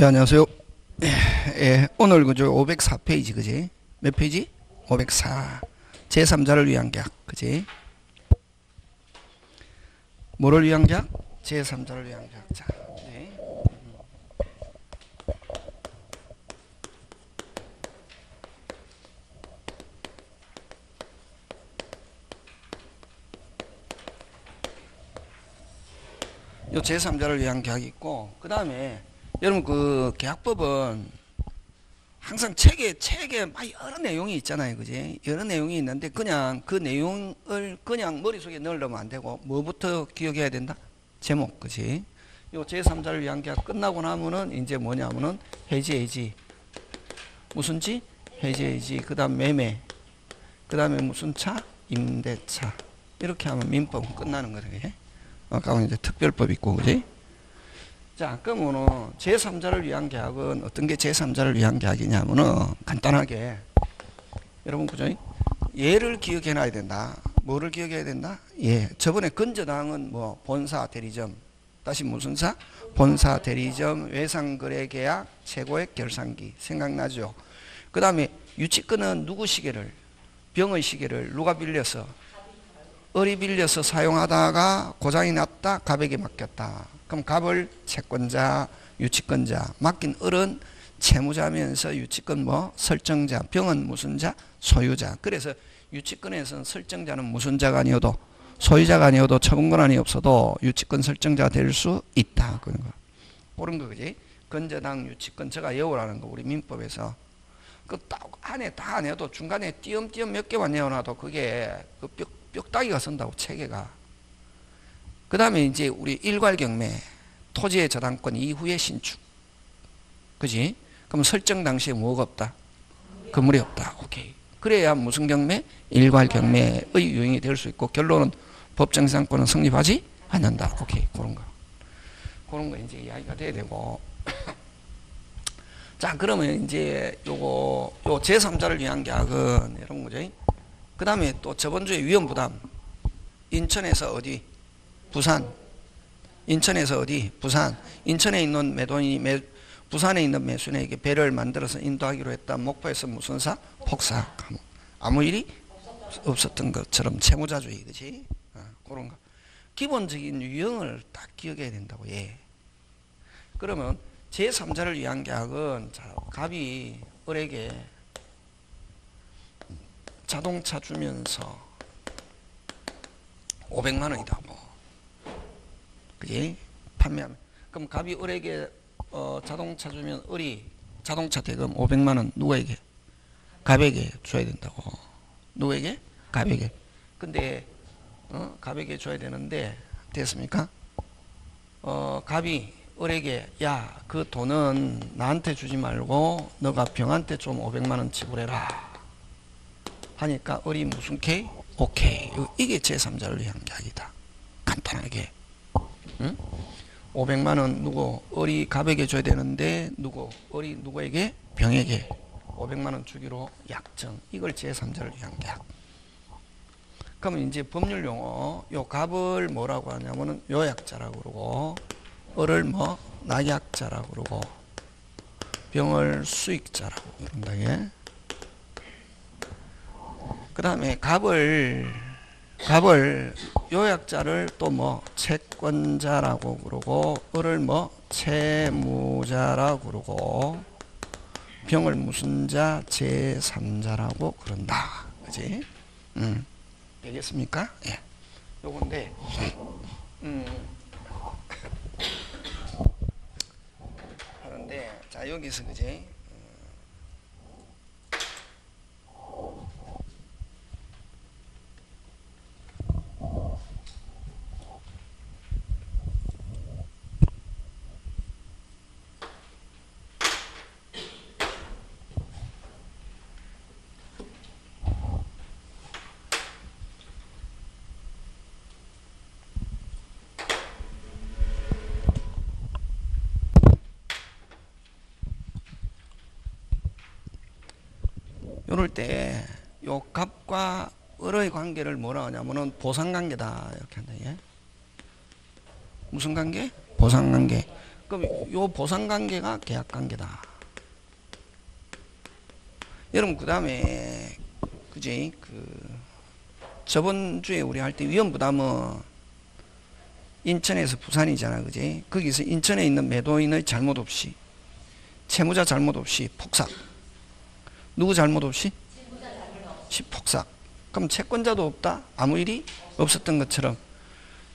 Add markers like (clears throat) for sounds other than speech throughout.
예, 안녕하세요. 예, 예, 오늘 그죠 504페이지 그지? 몇 페이지? 504. 제3자를 위한 계약 그지? 뭐를 위한 계약? 제3자를 위한 계약. 자, 네. 요 제3자를 위한 계약이 있고 그 다음에 여러분 그 계약법은 항상 책에 책에 막 여러 내용이 있잖아요. 그지? 여러 내용이 있는데 그냥 그 내용을 그냥 머릿속에 넣으려면 안 되고 뭐부터 기억해야 된다? 제목 그지? 요 제3자를 위한 계약 끝나고 나면은 이제 뭐냐면은 해지 해지. 무슨 지? 해지 해지. 그 다음 매매. 그 다음에 무슨 차? 임대차. 이렇게 하면 민법은 끝나는 거예요 아까 이제 특별법 있고 그지 자, 그러면은 제3자를 위한 계약은 어떤 게 제3자를 위한 계약이냐면은 간단하게 여러분 그죠? 예를 기억해 놔야 된다. 뭐를 기억해야 된다? 예. 저번에 건저당은 뭐 본사 대리점 다시 무슨 사? 본사 대리점 외상거래 계약 최고액 결산기 생각나죠? 그 다음에 유치권은 누구 시계를 병의 시계를 누가 빌려서 어리 빌려서 사용하다가 고장이 났다 갑에게 맡겼다. 그럼 갑을 채권자, 유치권자, 맡긴 을은 채무자면서 유치권 뭐 설정자, 병은 무슨 자? 소유자. 그래서 유치권에서는 설정자는 무슨 자가 아니어도 소유자가 아니어도 처분 권한이 없어도 유치권 설정자가 될 수 있다. 그런 거. 그런 거 그지? 건저당 유치권 저가 예우라는 거 우리 민법에서 그 딱 안에 다 안 해도 중간에 띄엄띄엄 몇 개만 내어놔도 그게 그 뼈, 뼈다귀가 선다고 체계가 그 다음에 이제 우리 일괄경매 토지의 저당권 이후의 신축 그지? 그럼 설정 당시에 뭐가 없다? 건물이 없다. 오케이. 그래야 무슨 경매? 일괄경매의 유형이 될 수 있고 결론은 법정상권은 성립하지 않는다. 오케이. 그런 거. 그런 거 이제 이야기가 돼야 되고 (clears throat) 자 그러면 이제 요거 요 제3자를 위한 계약은 이런 거죠. 그 다음에 또 저번 주에 위험 부담 인천에서 어디 부산. 인천에서 어디? 부산. 인천에 있는 매도인이 매, 부산에 있는 매수인에게 배를 만들어서 인도하기로 했다. 목포에서 무슨 사 폭사 아무 일이 없었던 것처럼 채무자주의 그지 어, 그런 거. 기본적인 유형을 딱 기억해야 된다고 예. 그러면 제3자를 위한 계약은 자, 갑이 을에게 자동차 주면서 500만 원이다 뭐 그지? 판매하면. 그럼 갑이 을에게 어, 자동차 주면 을이 자동차 대금 500만 원 누구에게? 갑에게 줘야 된다고. 누구에게? 갑에게. 근데 어, 갑에게 줘야 되는데 됐습니까? 어, 갑이 을에게 야 그 돈은 나한테 주지 말고 너가 병한테 좀 500만 원 지불해라 하니까 을이 무슨 케이? 오케이 이게 제3자를 위한 계약이다 간단하게 응? 500만 원 누구 어리 갑에게 줘야 되는데 누구 어리 누구에게? 병에게. 500만 원 주기로 약정. 이걸 제3자를 위한 계약. 그러면 이제 법률 용어 요 갑을 뭐라고 하냐면은 요약자라고 그러고 을을 뭐? 낙약자라고 그러고 병을 수익자라고 그런다 예? 그 다음에 갑을 갑을 요약자를 또 뭐 채권자라고 그러고 을을 뭐 채무자라고 그러고 병을 무슨 자 제3자라고 그런다. 그지? 음. 되겠습니까? 예. 요건데 음. 하는데 자 여기서 그지? 요럴 때 요 갑과 을의 관계를 뭐라 하냐면은 보상관계다 이렇게 한다 예? 무슨 관계? 보상관계 그럼 요 보상 관계가 계약 관계다. 여러분 그 다음에 그지 그 저번 주에 우리 할 때 위험 부담은 인천에서 부산이잖아 그지 거기서 인천에 있는 매도인의 잘못 없이 채무자 잘못 없이 폭삭 누구 잘못 없이 시 폭삭. 그럼 채권자도 없다? 아무 일이 없었던 것처럼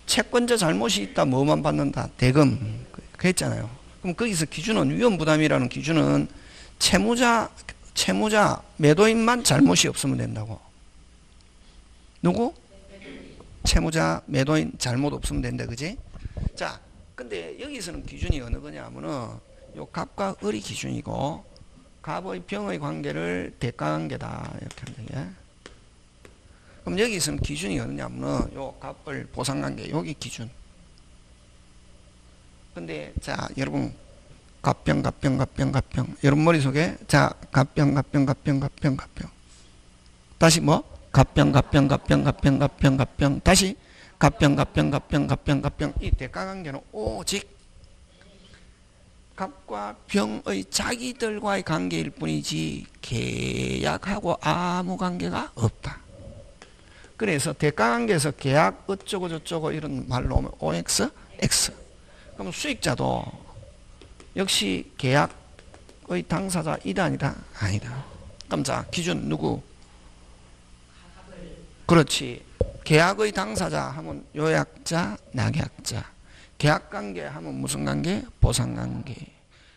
채권자 잘못이 있다 뭐만 받는다? 대금. 그랬잖아요. 그럼 거기서 기준은 위험 부담이라는 기준은 채무자 채무자 매도인만 잘못이 없으면 된다고. 누구? 채무자 매도인 잘못 없으면 된다 그지? 자 근데 여기서는 기준이 어느 거냐면은 요 갑과 을이 기준이고 갑의 병의 관계를 대가 관계다 이렇게 하면 되 그럼 여기서는 기준이 어느냐면은 요 갑을 보상 관계 여기 기준 근데 자 여러분 갑병 갑병 갑병 갑병 여러분 머릿속에 자 갑병 갑병 갑병 갑병 갑병 다시 뭐 갑병 갑병 갑병 갑병 갑병 갑병 다시 갑병 갑병 갑병 갑병 갑병 이 대가 관계는 오직 갑과 병의 자기들과의 관계일 뿐이지 계약하고 아무 관계가 없다. 그래서 대가 관계에서 계약 어쩌고 저쩌고 이런 말로 오면 OX, X. 그럼 수익자도 역시 계약의 당사자 이다 아니다? 아니다. 그럼 자 기준 누구? 그렇지. 계약의 당사자 하면 요약자, 낙약자. 계약 관계 하면 무슨 관계? 보상 관계.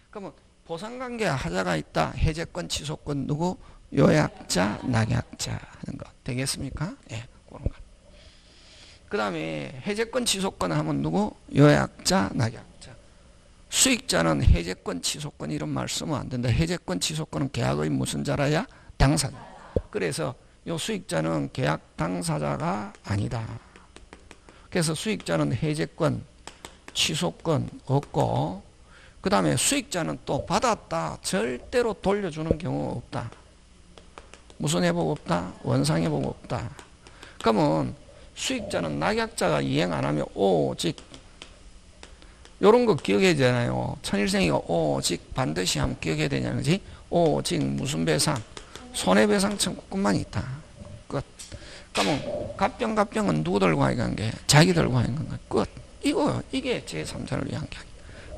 그러면 보상 관계 하자가 있다. 해제권, 취소권 누구? 요약자, 낙약자 하는 거 되겠습니까? 예, 그런 거. 그 다음에 해제권, 취소권 하면 누구? 요약자, 낙약자. 수익자는 해제권, 취소권 이런 말 쓰면 안 된다. 해제권, 취소권은 계약의 무슨 자라야? 당사자. 그래서 요 수익자는 계약 당사자가 아니다. 그래서 수익자는 해제권, 취소권 없고 그 다음에 수익자는 또 받았다 절대로 돌려주는 경우 없다. 무슨 회복 없다? 원상 회복 없다. 그러면 수익자는 낙약자가 이행 안 하면 오직 요런 거 기억해야 되잖아요. 천일생이가 오직 반드시 하면 기억해야 되냐는 거지. 오직 무슨 배상? 손해배상 청구권만 있다. 끝. 그러면 갑병 갑병은 누구들과의 관계? 자기들과의 관계. 끝. 이거 이게 제3자를 위한 계약.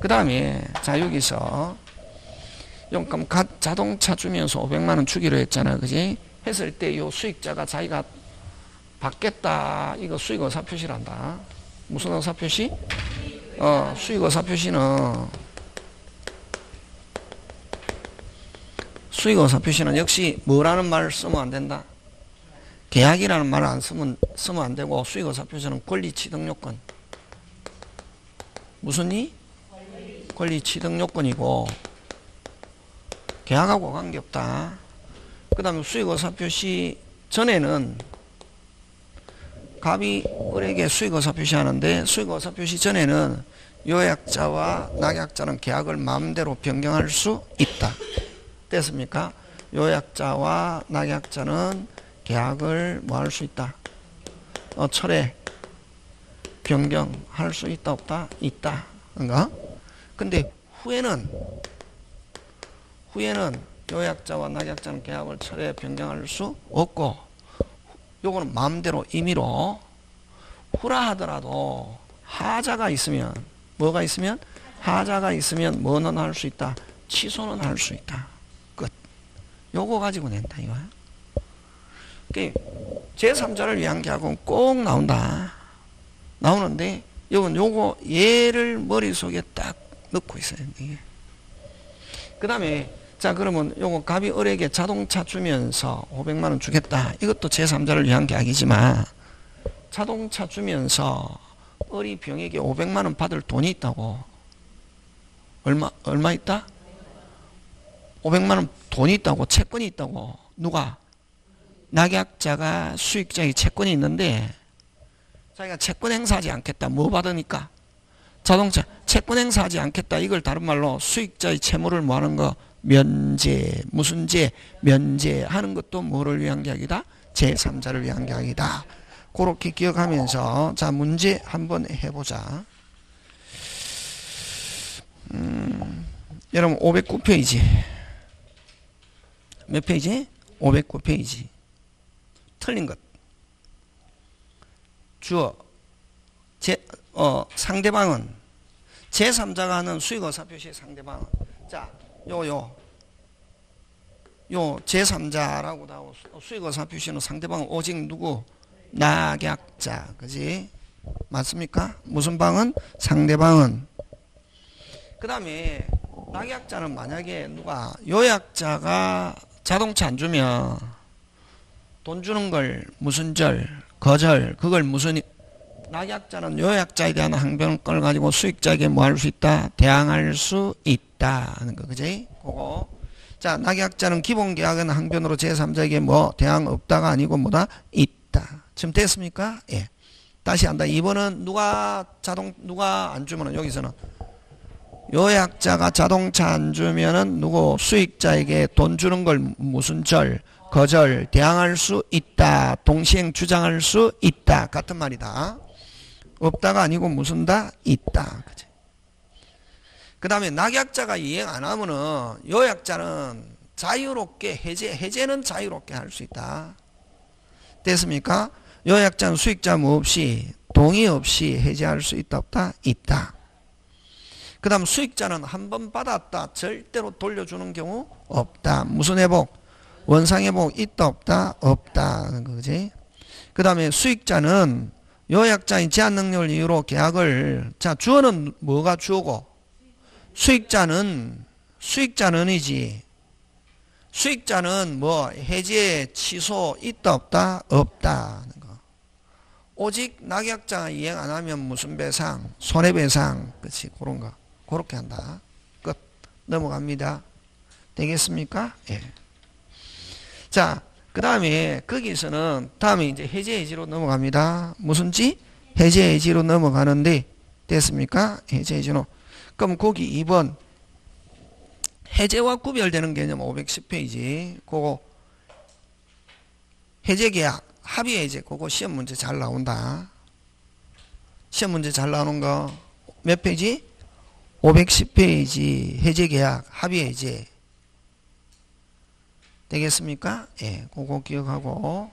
그 다음에 자 여기서 용감 자동차 주면서 500만 원 주기로 했잖아, 그지? 했을 때 요 수익자가 자기가 받겠다 이거 수익 의사 표시란다. 무슨 의사 표시? 어 수익 의사 표시는 수익 의사 표시는 역시 뭐라는 말을 쓰면 안 된다. 계약이라는 말을 안 쓰면 쓰면 안 되고 수익 의사 표시는 권리 취득 요건. 무슨 이? 권리 취득 요건이고 계약하고 관계없다. 그 다음에 수익의사 표시 전에는 갑이 을에게 수익의사 표시 하는데 수익의사 표시 전에는 요약자와 낙약자는 계약을 마음대로 변경할 수 있다. 됐습니까? 요약자와 낙약자는 계약을 뭐 할 수 있다? 어, 철회, 변경할 수 있다, 없다? 있다. 그런가? 근데 후에는 후에는 요약자와 낙약자는 계약을 철회 변경할 수 없고 요거는 마음대로 임의로 후라 하더라도 하자가 있으면 뭐가 있으면 하자가 있으면 뭐는 할 수 있다 취소는 할 수 있다 끝 요거 가지고 낸다 이거야 제3자를 위한 계약은 꼭 나온다 나오는데 요건 요거 얘를 머릿속에 딱 넣고 있어요. 그 다음에 자 그러면 요거 갑이 을에게 자동차 주면서 500만 원 주겠다. 이것도 제3자를 위한 계약이지만 자동차 주면서 을이 병에게 500만 원 받을 돈이 있다고. 얼마 얼마 있다? 500만 원 돈이 있다고 채권이 있다고. 누가? 낙약자가 수익자의 채권이 있는데 자기가 채권 행사하지 않겠다. 뭐 받으니까? 자동차 채권 행사하지 않겠다. 이걸 다른 말로 수익자의 채무를 뭐 하는 거 면제 무슨 제 면제하는 것도 뭐를 위한 계약이다? 제3자를 위한 계약이다. 그렇게 기억하면서 자 문제 한번 해보자. 음, 여러분 509페이지 몇 페이지? 509페이지 틀린 것 주어 제, 어, 상대방은 제3자가 하는 수익의사표시의 상대방은 자, 요, 요, 요 제3자라고 나오 수익의사표시는 상대방은 오직 누구? 낙약자, 그지? 맞습니까? 무슨 방은? 상대방은. 그 다음에 낙약자는 만약에 누가 요약자가 자동차 안 주면 돈 주는 걸 무슨 절, 거절, 그걸 무슨 낙약자는 요약자에 대한 항변권을 가지고 수익자에게 뭐 할 수 있다? 대항할 수 있다 하는 거 그지? 그거 자 낙약자는 기본 계약은 항변으로 제3자에게 뭐 대항 없다가 아니고 뭐다? 있다 지금 됐습니까? 예 다시 한다 2번은 누가 자동 누가 안 주면은 여기서는 요약자가 자동차 안 주면은 누구 수익자에게 돈 주는 걸 무슨 절 거절 대항할 수 있다 동시행 주장할 수 있다 같은 말이다. 없다가 아니고 무슨 다 있다. 그지 그 다음에 낙약자가 이행 안 하면은 요약자는 자유롭게 해제 해제는 자유롭게 할 수 있다. 됐습니까? 요약자는 수익자 뭐 없이 동의 없이 해제할 수 있다 없다? 있다 그 다음 수익자는 한 번 받았다. 절대로 돌려주는 경우 없다. 무슨 회복? 원상회복. 있다 없다? 없다. 그지. 그 다음에 수익자는 요약자인 제한 능력을 이유로 계약을 자 주어는 뭐가 주어고? 수익자는 수익자는이지. 수익자는 뭐 해제 취소 있다 없다? 없다. 하는 거. 오직 낙약자가 이행 안 하면 무슨 배상? 손해배상. 그치 그런 거 그렇게 한다 끝 넘어갑니다 되겠습니까 예. 자, 그 다음에 거기서는 다음에 이제 해제 해지로 넘어갑니다. 무슨 지? 해제 해지로 넘어가는데 됐습니까? 해제 해지로. 그럼 거기 2번 해제와 구별되는 개념 510페이지. 그거 해제 계약 합의 해제 그거 시험 문제 잘 나온다. 시험 문제 잘 나오는 거 몇 페이지? 510페이지 해제 계약 합의 해제 되겠습니까? 예, 그거 기억하고.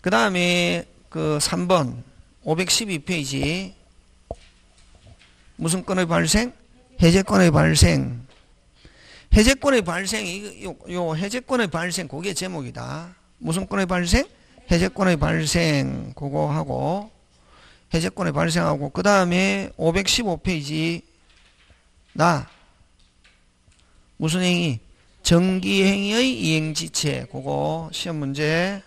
그 다음에 그 3번 512페이지 무슨 건의 발생? 해제권의 발생. 해제권의 발생이 요, 요 해제권의 발생 그게 제목이다. 무슨 건의 발생? 해제권의 발생 그거 하고 해제권의 발생하고 그 다음에 515페이지 나 무슨 행위? 정기행위의 이행지체. 그거 시험 문제.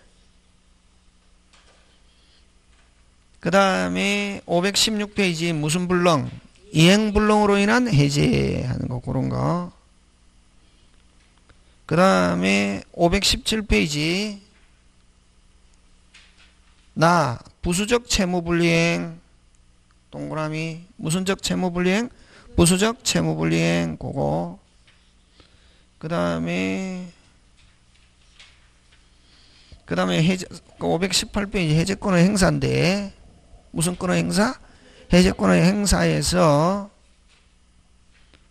그 다음에 516페이지 무슨 불능 이행불능으로 인한 해제하는 거 그런 거 그 다음에 517페이지 나 부수적 채무불이행. 동그라미. 무슨적 채무불이행? 부수적 채무불이행. 그거. 그 다음에 그 다음에 해제 518페이지 해제권의 행사인데 무슨 권의 행사? 해제권의 행사에서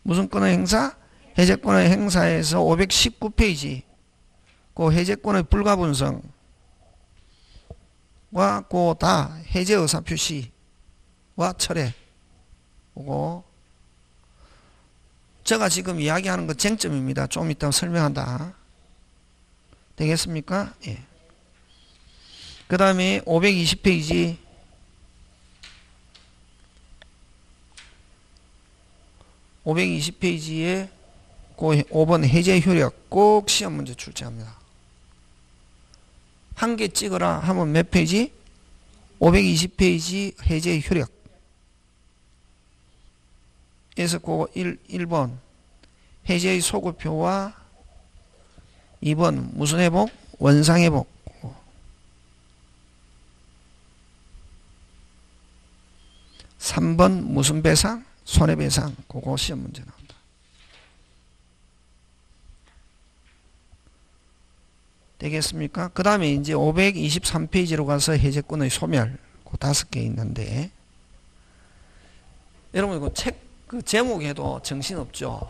무슨 권의 행사? 해제권의 행사에서 519페이지. 그 해제권의 불가분성 과그다 해제 의사 표시 와 철회 그거 제가 지금 이야기하는 거 쟁점입니다. 좀 이따 설명한다. 되겠습니까? 예. 그 다음에 520페이지 (520페이지에) 그 5번 해제 효력 꼭 시험 문제 출제합니다. 한 개 찍어라 하면 몇 페이지? 520페이지 해제 효력 에서 그 1, 1번 해제의 소급표와 2번 무슨 회복? 원상 회복. 3번 무슨 배상? 손해배상. 그거 시험 문제 나온다. 되겠습니까? 그 다음에 이제 523페이지로 가서 해제권의 소멸. 그 다섯 개 있는데 여러분 이거 책 그 제목에도 정신없죠.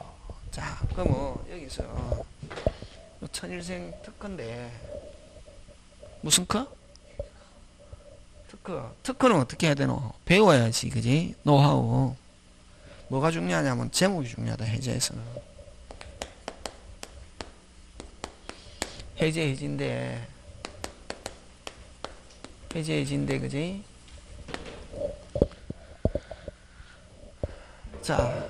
자, 그러면 여기서 요 천일생 특허인데 무슨科? 특허. 특허는 어떻게 해야 되노? 배워야지, 그지? 노하우. 뭐가 중요하냐면 제목이 중요하다, 해제에서는. 해제, 해지인데, 해제, 해지인데, 그지? 자,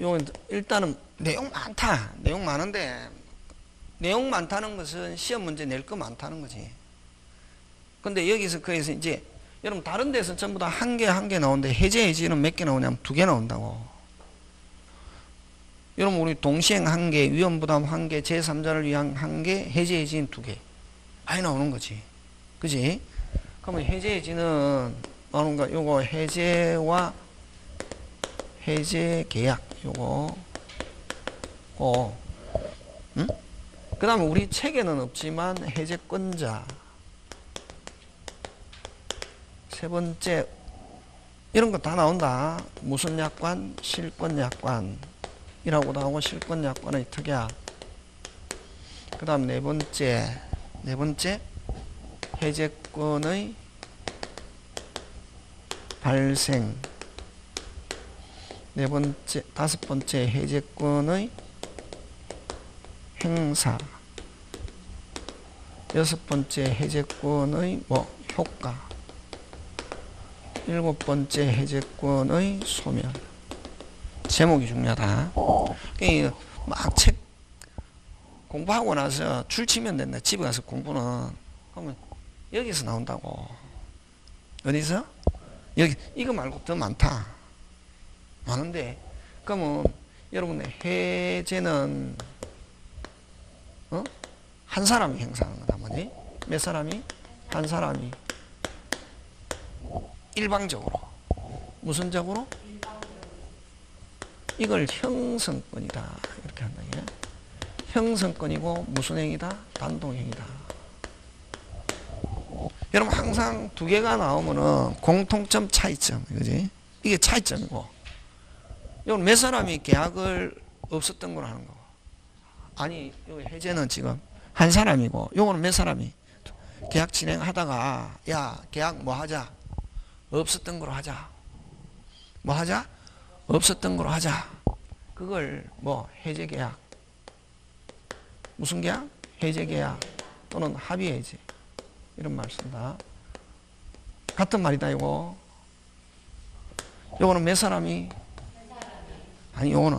요 일단은 내용 많다. 내용 많은데 내용 많다는 것은 시험 문제 낼 거 많다는 거지. 근데 여기서 그래서 이제 여러분 다른 데서 전부 다 한 개 한 개 나오는데 해제 해지는 몇 개 나오냐면 두 개 나온다고. 여러분 우리 동시행 한 개, 위험부담 한 개, 제3자를 위한 한 개, 해제 해지는 두 개. 많이 나오는 거지. 그지? 그러면 해제 해지는 나오는 거 요거 해제와 해제 계약 요거 어. 응? 그 다음에 우리 책에는 없지만 해제권자 세 번째 이런 거 다 나온다 무슨 약관 실권 약관 이라고 나오고 실권 약관의 특약 그 다음 네 번째 네 번째 해제권의 발생 네 번째, 다섯 번째 해제권의 행사. 여섯 번째 해제권의 뭐 효과. 일곱 번째 해제권의 소멸. 제목이 중요하다. 막책 공부하고 나서 출치면 된다. 집에 가서 공부는 하면 여기서 나온다고. 어디서? 여기 이거 말고 더 많다. 많은데 그러면 여러분의 해제는 어? 한 사람이 행사하는 거다 뭐지? 몇 사람이? 한 사람이 일방적으로 무슨 적으로? 이걸 형성권이다 이렇게 한다 게 형성권이고 무슨 행위다? 단독행위다 여러분 항상 두 개가 나오면은 공통점 차이점 그지? 이게 차이점이고 이건 몇 사람이 계약을 없었던 걸 하는 거. 아니, 여기 해제는 지금 한 사람이고, 요거는 몇 사람이 계약 진행하다가, 야, 계약 뭐 하자? 없었던 거로 하자. 뭐 하자? 없었던 거로 하자. 그걸 뭐 해제 계약. 무슨 계약? 해제 계약 또는 합의 해제. 이런 말 쓴다. 같은 말이다, 이거. 요거는 몇 사람이 아니 요거는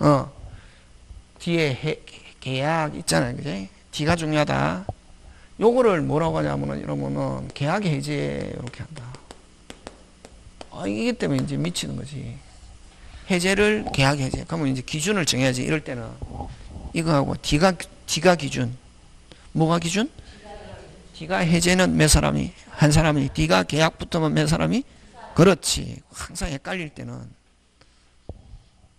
어 뒤에 해, 계약 있잖아요 그지 뒤가 중요하다 요거를 뭐라고 하냐면은 이러면은 계약 해제 이렇게 한다 아 이기 때문에 이제 미치는 거지 해제를 계약 해제 그러면 이제 기준을 정해야지 이럴 때는. 이거하고 뒤가 뒤가 기준. 뭐가 기준? 뒤가 해제는 몇 사람이? 한 사람이. 뒤가 계약 붙으면 몇 사람이? 그렇지. 항상 헷갈릴 때는.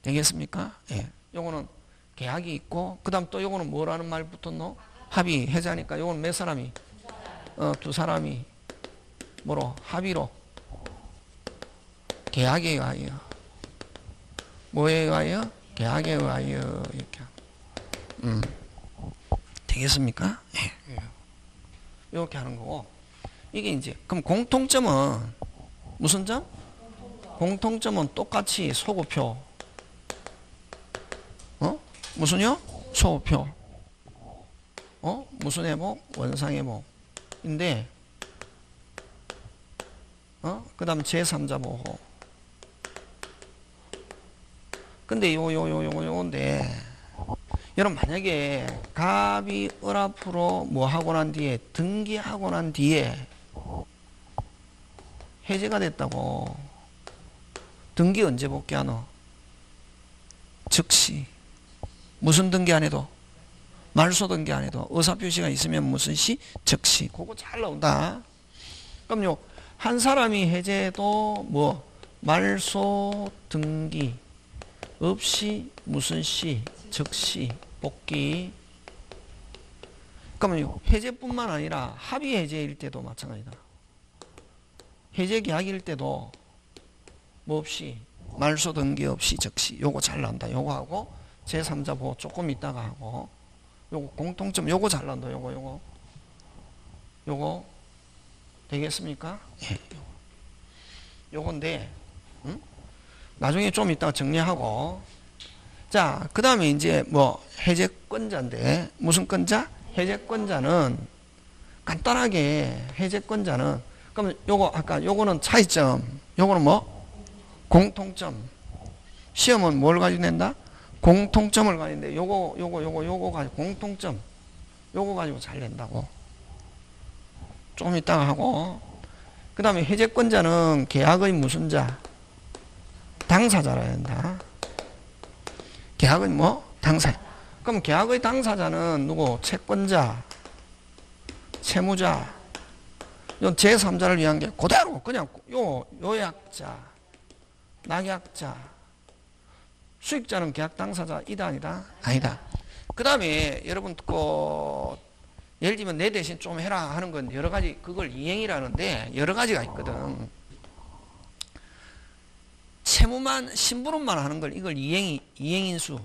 되겠습니까? 예. 요거는 계약이 있고 그다음 또 요거는 뭐라는 말 붙었노? 합의 해자니까 요거는 몇 사람이? 어, 두 사람이. 뭐로? 합의로. 계약에 의하여 뭐에 의하여 계약에 의하여 이렇게 음 되겠습니까? 예. 이렇게 하는 거고 이게 이제 그럼 공통점은 무슨 점? 공통점은 똑같이 소구표 무슨요? 소표. 어? 무슨 해목? 원상해목인데, 어? 그 다음 제3자 보호. 근데 요, 요, 요, 요, 요건데, 여러분, 만약에 갑이 을 앞으로 뭐 하고 난 뒤에, 등기하고 난 뒤에, 해제가 됐다고. 등기 언제 복귀하노? 즉시. 무슨 등기 안 해도 말소 등기 안 해도 의사표시가 있으면 무슨 시? 즉시. 그거 잘 나온다. 그럼요. 한 사람이 해제도 뭐 말소 등기 없이 무슨 시? 즉시 복귀. 그러면요. 해제뿐만 아니라 합의 해제일 때도 마찬가지다. 해제 계약일 때도 뭐 없이 말소 등기 없이 즉시 요거 잘 나온다. 요거 하고 제3자 보호 조금 있다가 하고 요거 공통점 요거 잘 나온다. 요거 요거 요거 되겠습니까? 예. 요건데 응? 나중에 좀 이따 정리하고 자, 그 다음에 이제 뭐 해제권자인데 무슨 권자? 해제권자는 간단하게 해제권자는 그러면 요거 아까 요거는 차이점 요거는 뭐? 공통점 시험은 뭘 가지고 낸다? 공통점을 낸다 요거 요거 요거 요거 가지고 공통점 요거 가지고 잘 낸다고 좀 이따가 하고 그 다음에 해제권자는 계약의 무슨 자? 당사자라 된다. 계약의 뭐? 당사. 그럼 계약의 당사자는 누구? 채권자 채무자. 요 제3자를 위한 게 그대로 그냥 요 요약자 낙약자. 수익자는 계약 당사자 이다 아니다? 아니다. 그 다음에 여러분 그 예를 들면 내 대신 좀 해라 하는 건 여러 가지 그걸 이행이라는데 여러 가지가 있거든 채무만 심부름만 하는 걸 이걸 이행이 이행인수.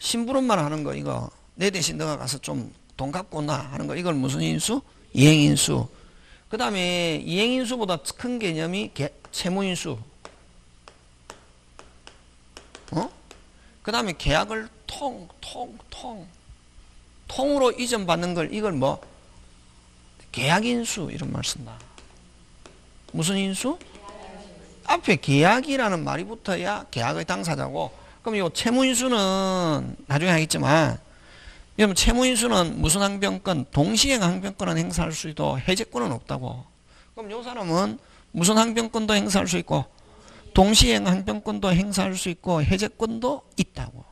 심부름만 하는 거 이거. 내 대신 너가 가서 좀돈 갖고 온나 하는 거 이걸 무슨 인수? 이행인수. 그 다음에 이행인수보다 큰 개념이 개, 채무인수. 어? 그 다음에 계약을 통, 통, 통. 통으로 이전받는 걸 이걸 뭐? 계약인수 이런 말 쓴다. 무슨 인수? 앞에 계약이라는 말이 붙어야 계약의 당사자고. 그럼 이 채무인수는 나중에 하겠지만 여러분 채무인수는 무슨 항변권 동시행 항변권은 행사할 수 있도 해제권은 없다고. 그럼 이 사람은 무슨 항변권도 행사할 수 있고 동시행 항변권도 행사할 수 있고 해제권도 있다고.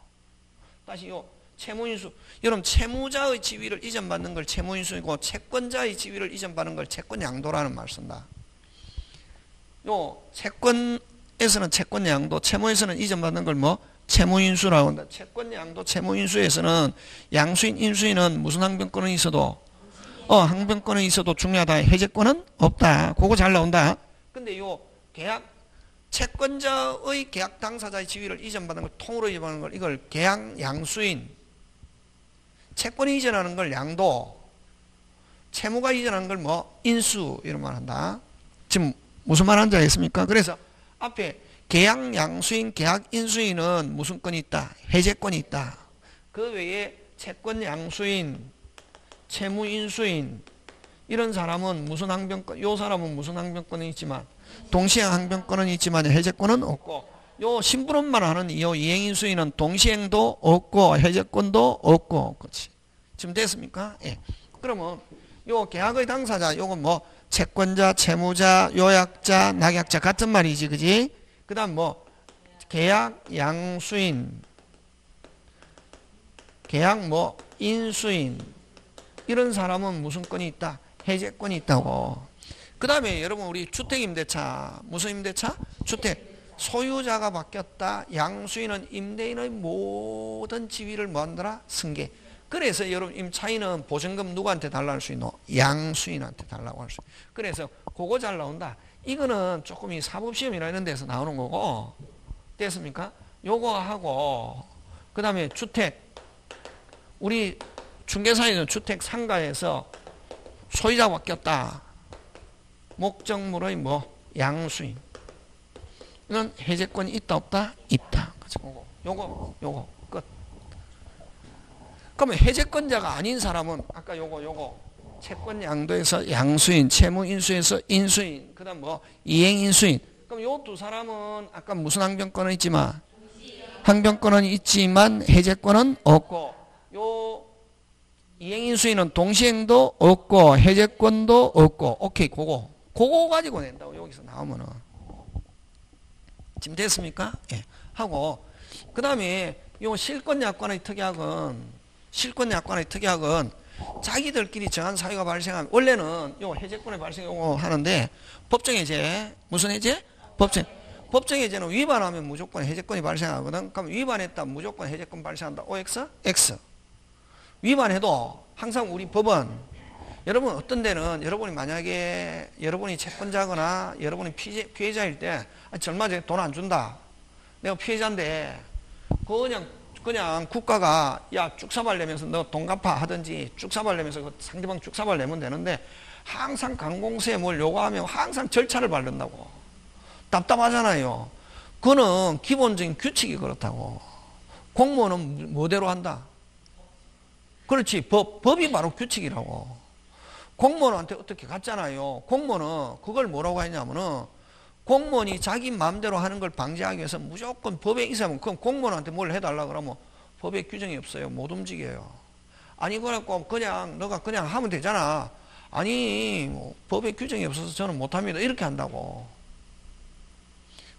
다시 요 채무인수. 여러분 채무자의 지위를 이전받는 걸 채무인수이고 채권자의 지위를 이전받는 걸 채권양도라는 말 쓴다 요 채권에서는 채권양도 채무에서는 이전받는 걸 뭐 채무인수라고 한다. 채권양도 채무인수에서는 양수인 인수인은 무슨 항변권은 있어도 어 항변권은 있어도 중요하다. 해제권은 없다. 그거 잘 나온다. 근데 요 계약 채권자의 계약 당사자의 지위를 이전받는 걸 통으로 이전하는 걸 이걸 계약 양수인 채권이 이전하는 걸 양도 채무가 이전하는 걸 뭐 인수 이런 말 한다. 지금 무슨 말 한지 알겠습니까? 그래서 앞에 계약 양수인, 계약 인수인은 무슨 건이 있다? 해제권이 있다. 그 외에 채권 양수인, 채무 인수인 이런 사람은 무슨 항변권? 요 사람은 무슨 항변권이 있지만 동시행 항변권은 있지만 해제권은 없고 요 심부름만 하는 이 이행인수인은 동시행도 없고 해제권도 없고 그렇지. 지금 됐습니까? 예. 그러면 요 계약의 당사자 요건 뭐 채권자, 채무자, 요약자, 낙약자 같은 말이지, 그지? 그 다음 뭐, 계약 양수인, 계약 뭐, 인수인, 이런 사람은 무슨 건이 있다? 해제권이 있다고. 그 다음에 여러분, 우리 주택임대차, 무슨 임대차? 주택. 소유자가 바뀌었다. 양수인은 임대인의 모든 지위를 뭐한더라? 승계. 그래서 여러분 임차인은 보증금 누구한테 달라고 할 수 있노? 양수인한테 달라고 할 수. 그래서 그거 잘 나온다. 이거는 조금 이 사법시험이나 이런 데서 나오는 거고 됐습니까? 요거 하고 그 다음에 주택 우리 중개사에는 주택 상가에서 소유자 바뀌었다. 목적물의 뭐 양수인 이건 해제권이 있다 없다? 있다. 그죠? 요거 요거 끝. 그러면 해제권자가 아닌 사람은 아까 요거 요거 채권 양도에서 양수인, 채무 인수에서 인수인, 그다음 뭐 이행 인수인. 그럼 요 두 사람은 아까 무슨 항변권은 있지만 항변권은 있지만 해제권은 없고 요 이행 인수인은 동시행도 없고 해제권도 없고 오케이 그거 그거 가지고 낸다고 여기서 나오면은 지금 됐습니까? 예. 하고 그 다음에 요 실권 약관의 특약은 실권 약관의 특약은 자기들끼리 정한 사유가 발생하면 원래는 요 해제권의 발생이 하는데 법정 해제 무슨 해제? 법정 법정 해제는 위반하면 무조건 해제권이 발생하거든. 그럼 위반했다 무조건 해제권 발생한다. OX? X. 위반해도 항상 우리 법은 여러분 어떤 데는 여러분이 만약에 여러분이 채권자거나 여러분이 피해, 피해자일 때 아, 얼마 전에 돈 안 준다. 내가 피해자인데 그냥 그냥 국가가 야 쭉사발 내면서 너 돈 갚아 하든지 쭉사발 내면서 그 상대방 쭉사발 내면 되는데 항상 강공세에 뭘 요구하면 항상 절차를 밟는다고 답답하잖아요. 그거는 기본적인 규칙이 그렇다고 공무원은 뭐대로 한다. 그렇지 법 법이 바로 규칙이라고. 공무원한테 어떻게 갔잖아요. 공무원은 그걸 뭐라고 했냐면은 공무원이 자기 마음대로 하는 걸 방지하기 위해서 무조건 법에 있으면 그럼 공무원한테 뭘 해달라 그러면 법에 규정이 없어요. 못 움직여요. 아니 그래갖고 그냥 너가 그냥 하면 되잖아. 아니 뭐 법에 규정이 없어서 저는 못합니다. 이렇게 한다고.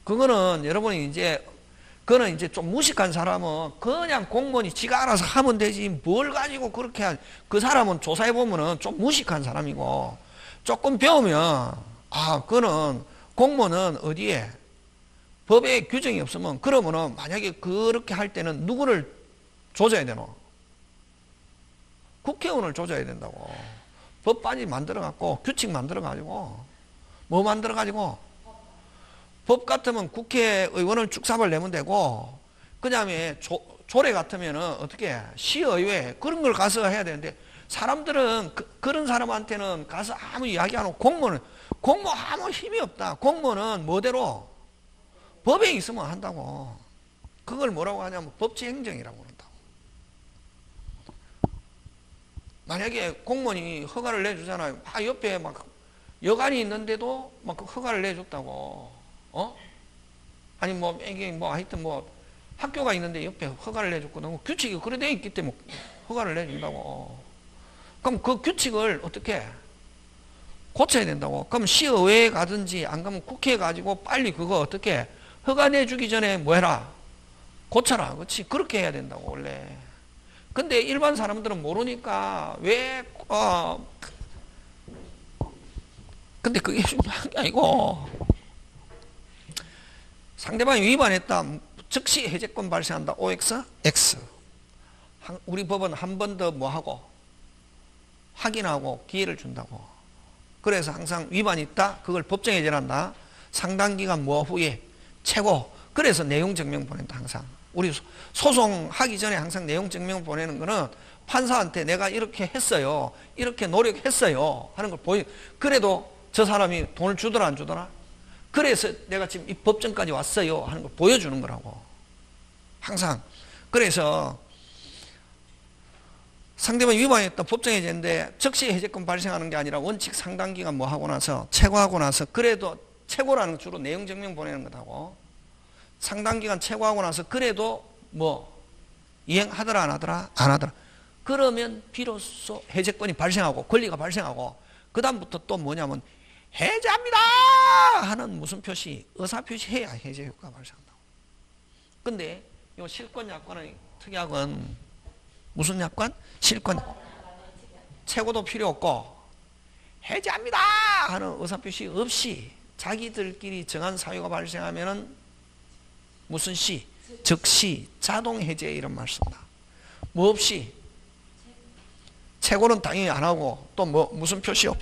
그거는 여러분이 이제 그거는 이제 좀 무식한 사람은 그냥 공무원이 지가 알아서 하면 되지 뭘 가지고 그렇게 하, 그 사람은 조사해 보면은 좀 무식한 사람이고 조금 배우면 아 그거는 공무원은 어디에 법에 규정이 없으면 그러면은 만약에 그렇게 할 때는 누구를 조져야 되노? 국회의원을 조져야 된다고. 법까지 만들어 갖고 규칙 만들어 가지고 뭐 만들어 가지고 법 같으면 국회의원을 축삽을 내면 되고 그 다음에 조, 조례 같으면 은 어떻게 시의회 그런 걸 가서 해야 되는데 사람들은 그, 런 사람한테는 가서 아무 이야기 안 하고 공무원은 공무원 아무 힘이 없다. 공무원은 뭐대로 법에 있으면 한다고. 그걸 뭐라고 하냐면 법치행정이라고 그런다고. 만약에 공무원이 허가를 내주잖아요. 아, 옆에 막 여관이 있는데도 막그 허가를 내줬다고. 어? 아니, 뭐, 이게 뭐 하여튼 뭐 학교가 있는데 옆에 허가를 내줬거든. 규칙이 그래 돼 있기 때문에 허가를 내준다고. 그럼 그 규칙을 어떻게 고쳐야 된다고. 그럼 시의회에 가든지 안 가면 국회에 가지고 빨리 그거 어떻게 허가 내 주기 전에 뭐 해라? 고쳐라. 그렇지. 그렇게 해야 된다고, 원래. 근데 일반 사람들은 모르니까 왜, 어, 근데 그게 중요한 게 아니고 상대방이 위반했다. 즉시 해제권 발생한다. OX, X. 우리 법은 한 번 더 뭐하고 확인하고 기회를 준다고. 그래서 항상 위반이 있다. 그걸 법정에 제한다. 상당 기간 뭐 후에 최고. 그래서 내용 증명 보낸다 항상. 우리 소송하기 전에 항상 내용 증명 보내는 거는 판사한테 내가 이렇게 했어요. 이렇게 노력했어요. 하는 걸 보여. 그래도 저 사람이 돈을 주더라 안 주더라? 그래서 내가 지금 이 법정까지 왔어요. 하는 걸 보여주는 거라고. 항상. 그래서 상대방이 위반했다 법정에 제는데 즉시 해제권 발생하는 게 아니라 원칙 상당 기간 뭐 하고 나서 최고하고 나서 그래도 최고라는 건 주로 내용 증명 보내는 거다고 상당 기간 최고하고 나서 그래도 뭐 이행하더라 안 하더라 안 하더라. 그러면 비로소 해제권이 발생하고 권리가 발생하고 그 다음부터 또 뭐냐면 해제합니다 하는 무슨 표시? 의사 표시 해야 해제 효과가 발생한다고. 근데 이 실권 약관의 특약은 무슨 약관? 실권. 최고도 필요 없고 해제합니다 하는 의사표시 없이 자기들끼리 정한 사유가 발생하면 은 무슨 시? 즉시 자동 해제 이런 말 씁니다. 뭐 없이 최고는 당연히 안 하고 또 뭐 무슨 표시 없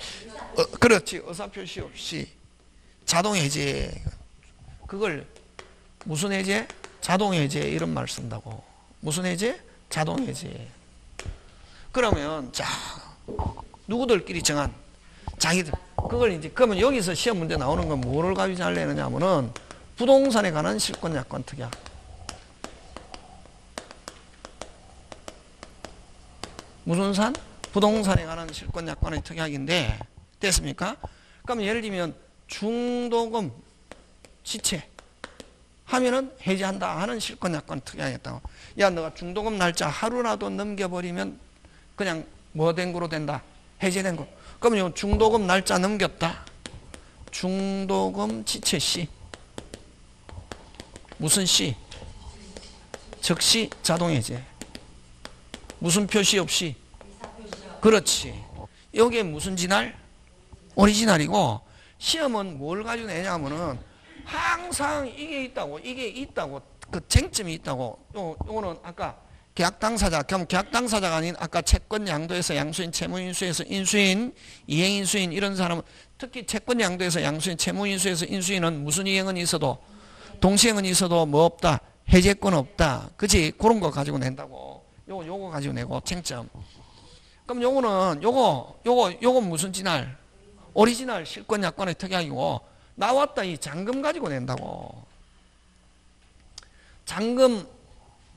어, 그렇지 의사 표시 없이 자동 해제 그걸 무슨 해제? 자동 해제 이런 말 쓴다고 무슨 해제? 자동 해제. 그러면 자 누구들끼리 정한 자기들 그걸 이제 그러면 여기서 시험 문제 나오는 건 뭐를 가지고 내느냐면은 부동산에 관한 실권 약관 특약. 무슨 산? 부동산에 관한 실권 약관의 특약인데 됐습니까? 그럼 예를 들면 중도금 지체 하면은 해지한다 하는 실권 약관 특약이었다고. 야, 너가 중도금 날짜 하루라도 넘겨버리면 그냥 뭐 된 거로 된다. 해제된 거. 그러면 중도금 날짜 넘겼다. 중도금 지체 시. 무슨 시? 즉시 자동 해제. 무슨 표시 없이? 그렇지. 여기에 무슨 진할? 오리지널이고 시험은 뭘 가지고 내냐면은 항상 이게 있다고 이게 있다고 그 쟁점이 있다고 요, 요거는 아까 계약 당사자, 그럼 계약 당사자가 아닌 아까 채권 양도에서 양수인, 채무 인수에서 인수인, 이행 인수인 이런 사람은 특히 채권 양도에서 양수인, 채무 인수에서 인수인은 무슨 이행은 있어도 동시행은 있어도 뭐 없다. 해제권 없다. 그지? 그런 거 가지고 낸다고. 요거 요거 가지고 내고 쟁점. 그럼 요거는 요거 요거 요거 무슨 진할? 오리지널 실권 약관의 특약이고 나왔다 이 잔금 가지고 낸다고. 잔금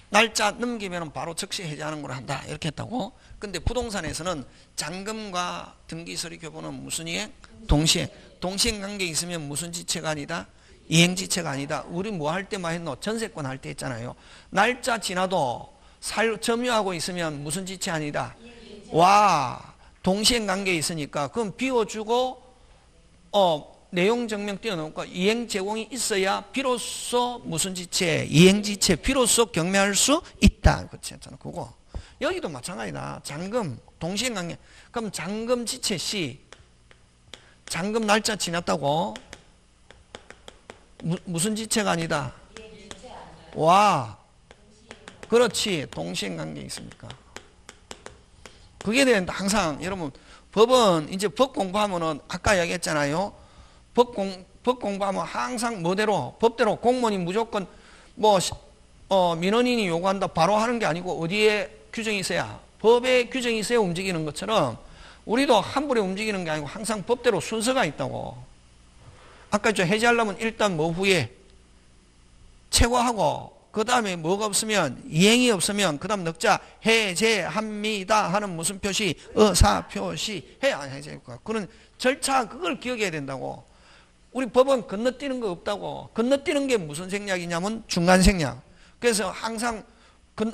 날짜 넘기면 바로 즉시 해제하는 걸 한다. 이렇게 했다고. 근데 부동산에서는 잔금과 등기 서류 교부는 무슨 이행? 동시행. 동시행 관계 있으면 무슨 지체가 아니다? 이행 지체가 아니다. 우리 뭐 할 때만 했노? 전세권 할 때 했잖아요. 날짜 지나도 살 점유하고 있으면 무슨 지체 아니다? 와, 동시행 관계 있으니까 그럼 비워주고 어 내용 증명 띄워놓고 이행 제공이 있어야 비로소 무슨 지체 이행 지체 비로소 경매할 수 있다. 그렇지 그거. 여기도 마찬가지다. 잔금 동시행 관계. 그럼 잔금 지체 시 잔금 날짜 지났다고. 무, 무슨 지체가 아니다? 와. 그렇지. 동시행 관계 있습니까? 그게 되는데 항상 여러분 법은 이제 법 공부하면은 아까 얘기했잖아요. 법, 공, 법 공부하면 항상 뭐대로 법대로 공무원이 무조건 뭐 어, 민원인이 요구한다 바로 하는 게 아니고 어디에 규정이 있어야 법에 규정이 있어야 움직이는 것처럼 우리도 함부로 움직이는 게 아니고 항상 법대로 순서가 있다고. 아까 저 해제하려면 일단 뭐 후에 최고하고 그 다음에 뭐가 없으면 이행이 없으면 그 다음 넉자 해제합니다 하는 무슨 표시? 의사 표시. 해야 해제할까 그런 절차 그걸 기억해야 된다고 우리 법은 건너뛰는 거 없다고 건너뛰는 게 무슨 생략이냐면 중간 생략 그래서 항상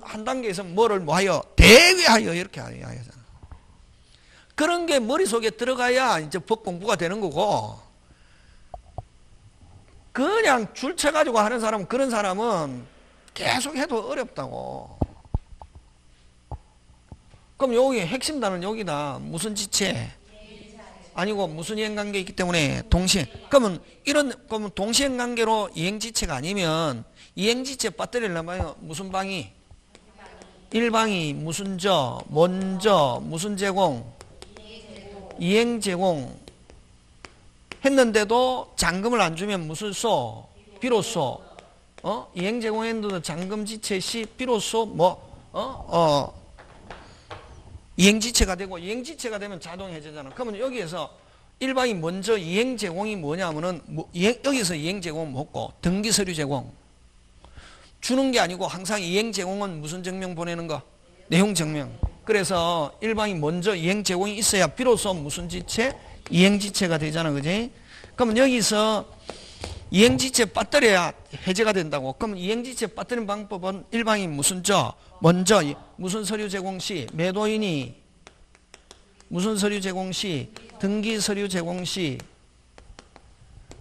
한 단계에서 뭐를 뭐하여 대위하여 이렇게 하잖아 그런 게 머릿속에 들어가야 이제 법 공부가 되는 거고 그냥 줄 쳐 가지고 하는 사람은 그런 사람은 계속 해도 어렵다고. 그럼 여기 핵심 단어는 여기다. 무슨 지체? 아니고 무슨 이행 관계 있기 때문에 동시에. 그러면 이런, 그러면 동시행 관계로 이행지체가 아니면 이행지체 배터리를 무슨 방이? 일방이 무슨 저, 먼저, 무슨 제공? 이행 제공. 했는데도 잔금을 안 주면 무슨 소? 비로소 어? 이행 제공했는데도 잔금 지체 시 비로소 뭐 어? 어. 이행 지체가 되고 이행 지체가 되면 자동 해제잖아. 그러면 여기에서 일방이 먼저 이행 제공이 뭐냐면은 뭐 이행, 여기서 이행 제공은 뭐고 등기 서류 제공 주는 게 아니고 항상 이행 제공은 무슨 증명 보내는 거? 내용 증명. 그래서 일방이 먼저 이행 제공이 있어야 비로소 무슨 지체? 이행 지체가 되잖아. 그지? 그러면 여기서 이행지체 빠뜨려야 해제가 된다고. 그럼 이행지체 빠뜨리는 방법은 일방이 무슨 저 먼저 무슨 서류 제공 시 매도인이 무슨 서류 제공 시 등기 서류 제공 시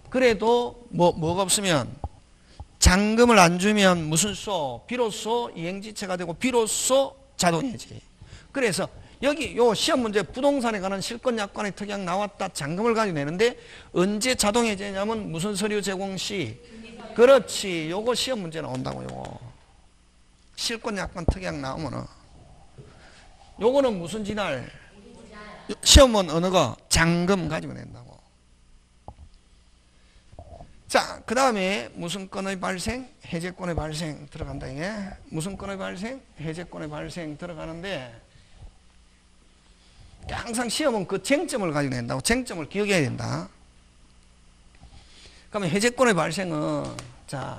그래도 뭐 뭐가 없으면 잔금을 안 주면 무슨 소 비로소 이행지체가 되고 비로소 자동해지. 그래서 여기 요 시험 문제 부동산에 관한 실권 약관의 특약 나왔다. 잔금을 가지고 내는데 언제 자동 해제냐면 무슨 서류 제공 시 그렇지. 요거 시험 문제 나온다고 요거. 실권 약관 특약 나오면은 요거는 무슨 진할 시험은 어느 거 잔금 가지고 낸다고. 자, 그 다음에 무슨 건의 발생? 해제권의 발생 들어간다, 이게. 무슨 건의 발생? 해제권의 발생 들어가는데, 항상 시험은 그 쟁점을 가지고 낸다고 쟁점을 기억해야 된다. 그러면 해제권의 발생은 자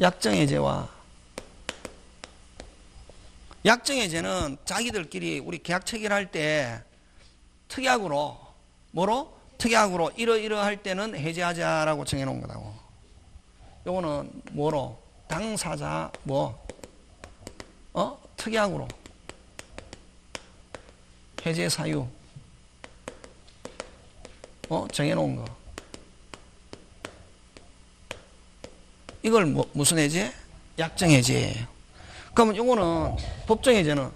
약정 해제와 약정 해제는 자기들끼리 우리 계약 체결할 때 특약으로 뭐로? 특약으로 이러이러할 때는 해제하자라고 정해놓은 거라고. 요거는 뭐로? 당사자 뭐 어? 특약으로 해제 사유 어? 정해놓은 거 이걸 뭐, 무슨 해제? 약정 해제예요 그러면 이거는 법정 해제는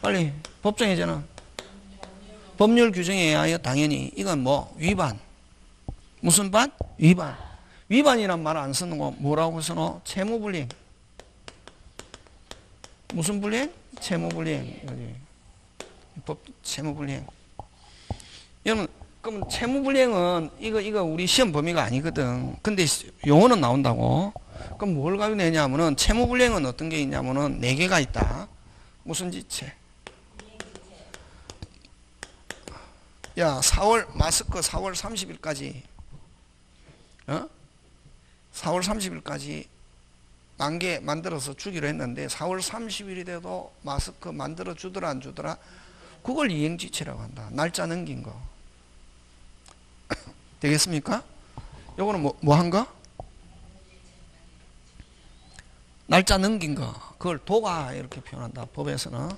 빨리 법정 해제는 법률 규정에 의하여 당연히 이건 뭐 위반 무슨 반? 위반. 위반이란 말 안 쓰는 거 뭐라고 쓰노? 채무불이행. 무슨 불이행? 채무불이행. 법 채무불이행. 여러분 그럼 채무불이행은 이거 이거 우리 시험 범위가 아니거든. 근데 용어는 나온다고. 그럼 뭘 가지고 내냐면은 채무불이행은 어떤 게 있냐면은 네 개가 있다. 무슨 지체? 야, 4월 마스크 4월 30일까지 어? 4월 30일까지 만 개 만들어서 주기로 했는데 4월 30일이 돼도 마스크 만들어 주더라 안 주더라 그걸 이행지체라고 한다. 날짜 넘긴 거. (coughs) 되겠습니까? 요거는 뭐, 뭐한 거? 날짜 넘긴 거. 그걸 도가 이렇게 표현한다. 법에서는.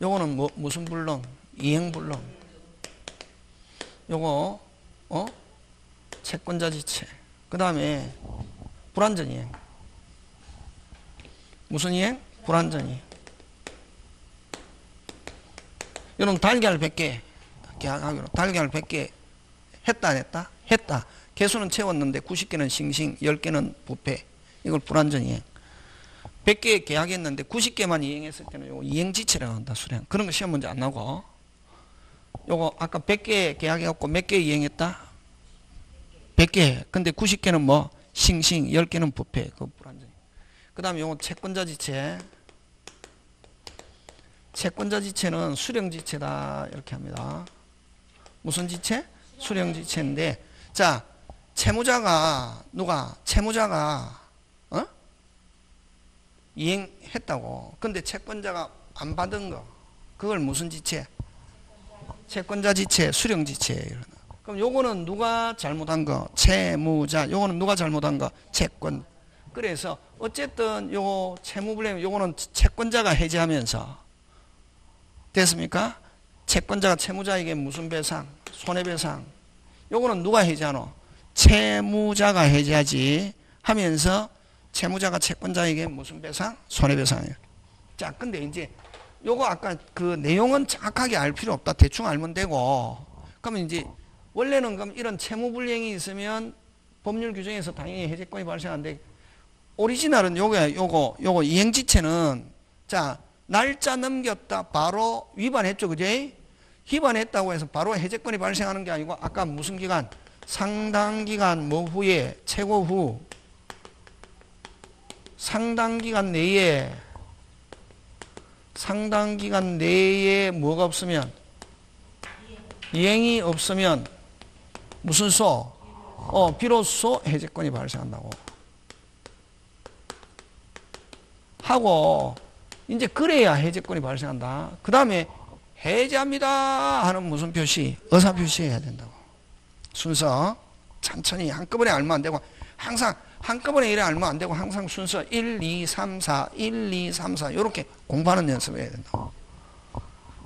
요거는 뭐, 무슨 불능? 이행불능. 요거, 어? 채권자 지체. 그 다음에 불완전 이행. 무슨 이행? 불완전 이행. 여러분 달걀 100개 계약하기로 달걀 100개 했다 안 했다? 했다. 개수는 채웠는데 90개는 싱싱 10개는 부패. 이걸 불완전 이행. 100개 계약했는데 90개만 이행했을 때는 요거 이행지체라고 한다. 수량. 그런 거 시험 문제 안 나오고. 요거 아까 100개 계약해갖고 몇 개 이행했다? 100개. 근데 90개는 뭐? 싱싱 10개는 부패. 그 다음에 요거 채권자 지체. 채권자 지체는 수령 지체다 이렇게 합니다. 무슨 지체? 수령 지체인데 자 채무자가 누가 채무자가 어? 이행했다고. 근데 채권자가 안 받은 거 그걸 무슨 지체? 채권자 지체, 수령 지체. 그럼 요거는 누가 잘못한 거? 채무자. 요거는 누가 잘못한 거? 채권. 그래서 어쨌든 요거 채무 불량 요거는 채권자가 해지하면서 됐습니까? 채권자가 채무자에게 무슨 배상? 손해배상. 요거는 누가 해지하노? 채무자가 해지하지 하면서 채무자가 채권자에게 무슨 배상? 손해배상이에요. 자, 근데 이제 요거 아까 그 내용은 정확하게 알 필요 없다. 대충 알면 되고. 그러면 이제 원래는 그럼 이런 채무불이행이 있으면 법률 규정에서 당연히 해제권이 발생하는데 오리지널은 요거 요거 요거 이행지체는 자 날짜 넘겼다 바로 위반했죠 그제 위반했다고 해서 바로 해제권이 발생하는 게 아니고 아까 무슨 기간? 상당 기간 뭐 후에 최고 후. 상당 기간 내에. 상당 기간 내에 뭐가 없으면? 이행이 없으면 무슨 소? 어, 비로소 해제권이 발생한다고. 하고 이제 그래야 해제권이 발생한다. 그 다음에 해제합니다 하는 무슨 표시? 의사 표시해야 된다고. 순서 천천히 한꺼번에 알면 안 되고 항상 한꺼번에 이래 알면 안 되고 항상 순서 1, 2, 3, 4, 1, 2, 3, 4 이렇게 공부하는 연습을 해야 된다고.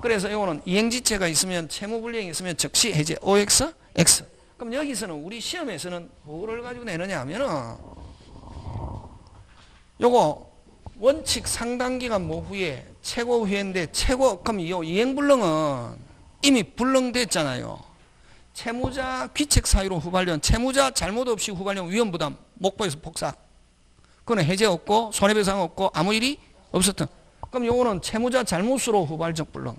그래서 이거는 이행지체가 있으면 채무불이행이 있으면 즉시 해제 OX, X. 그럼 여기서는 우리 시험에서는 뭐를 가지고 내느냐 하면은 요거 원칙 상당기간 뭐 후에 최고 후에인데 최고 그럼 이 이행불능은 이미 불능됐잖아요. 채무자 귀책 사유로 후발령, 채무자 잘못 없이 후발령 위험부담, 목포에서 폭삭. 그거는 해제 없고 손해배상 없고 아무 일이 없었던. 그럼 요거는 채무자 잘못으로 후발적 불능.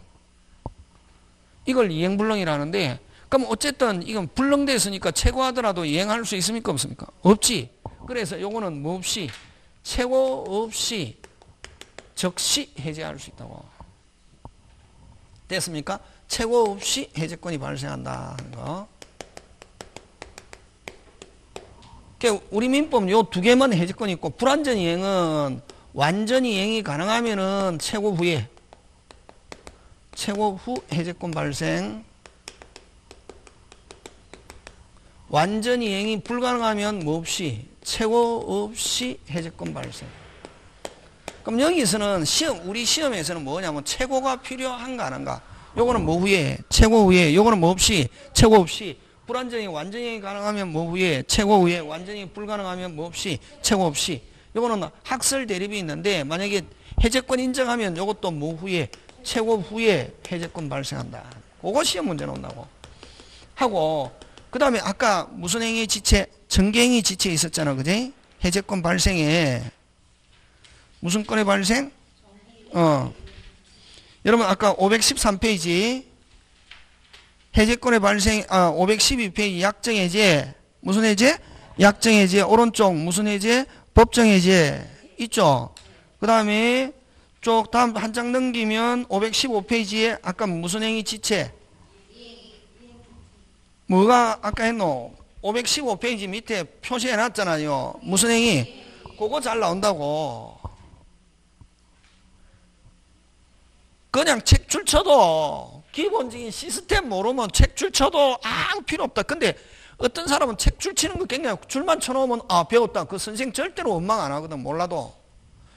이걸 이행불능이라는데 그럼 어쨌든 이건 불능됐으니까 최고하더라도 이행할 수 있습니까 없습니까? 없지. 그래서 요거는 뭐 없이 최고 없이 즉시 해제할 수 있다고. 됐습니까? 최고 없이 해제권이 발생한다 하는 거. 그러니까 우리 민법 요 두 개만 해제권이 있고 불완전 이행은 완전 이행이 가능하면은 최고 후에 최고 후 해제권 발생 완전 이행이 불가능하면 뭐 없이 최고 없이 해제권 발생. 그럼 여기서는 시험 우리 시험에서는 뭐냐면 최고가 필요한가 안한가. 요거는 뭐 후에 최고 후에 요거는 뭐 없이 최고 없이 불완전히 완전히 가능하면 뭐 후에 최고 후에 완전히 불가능하면 뭐 없이 최고 없이 요거는 학설 대립이 있는데 만약에 해제권 인정하면 요것도 뭐 후에 최고 후에 해제권 발생한다. 시험 문제 나온다고. 하고 그 다음에 아까 무슨 행위 지체? 정갱이 지체 있었잖아. 그지? 해제권 발생에 무슨 건의 발생? 어. 여러분 아까 513페이지 해제권의 발생 아 512페이지 약정 해제 무슨 해제? 약정 해제 오른쪽 무슨 해제? 법정 해제 있죠. 그 다음에 쪽 다음 한 장 넘기면 515페이지에 아까 무슨 행위 지체? 뭐가 아까 했노? 515페이지 밑에 표시해 놨잖아요. 무슨 행위? 그거 잘 나온다고. 그냥 책 줄 쳐도 기본적인 시스템 모르면 책 줄 쳐도 아무 필요 없다. 근데 어떤 사람은 책 줄 치는 거 굉장히 줄만 쳐놓으면 아 배웠다. 그 선생 절대로 원망 안 하거든. 몰라도.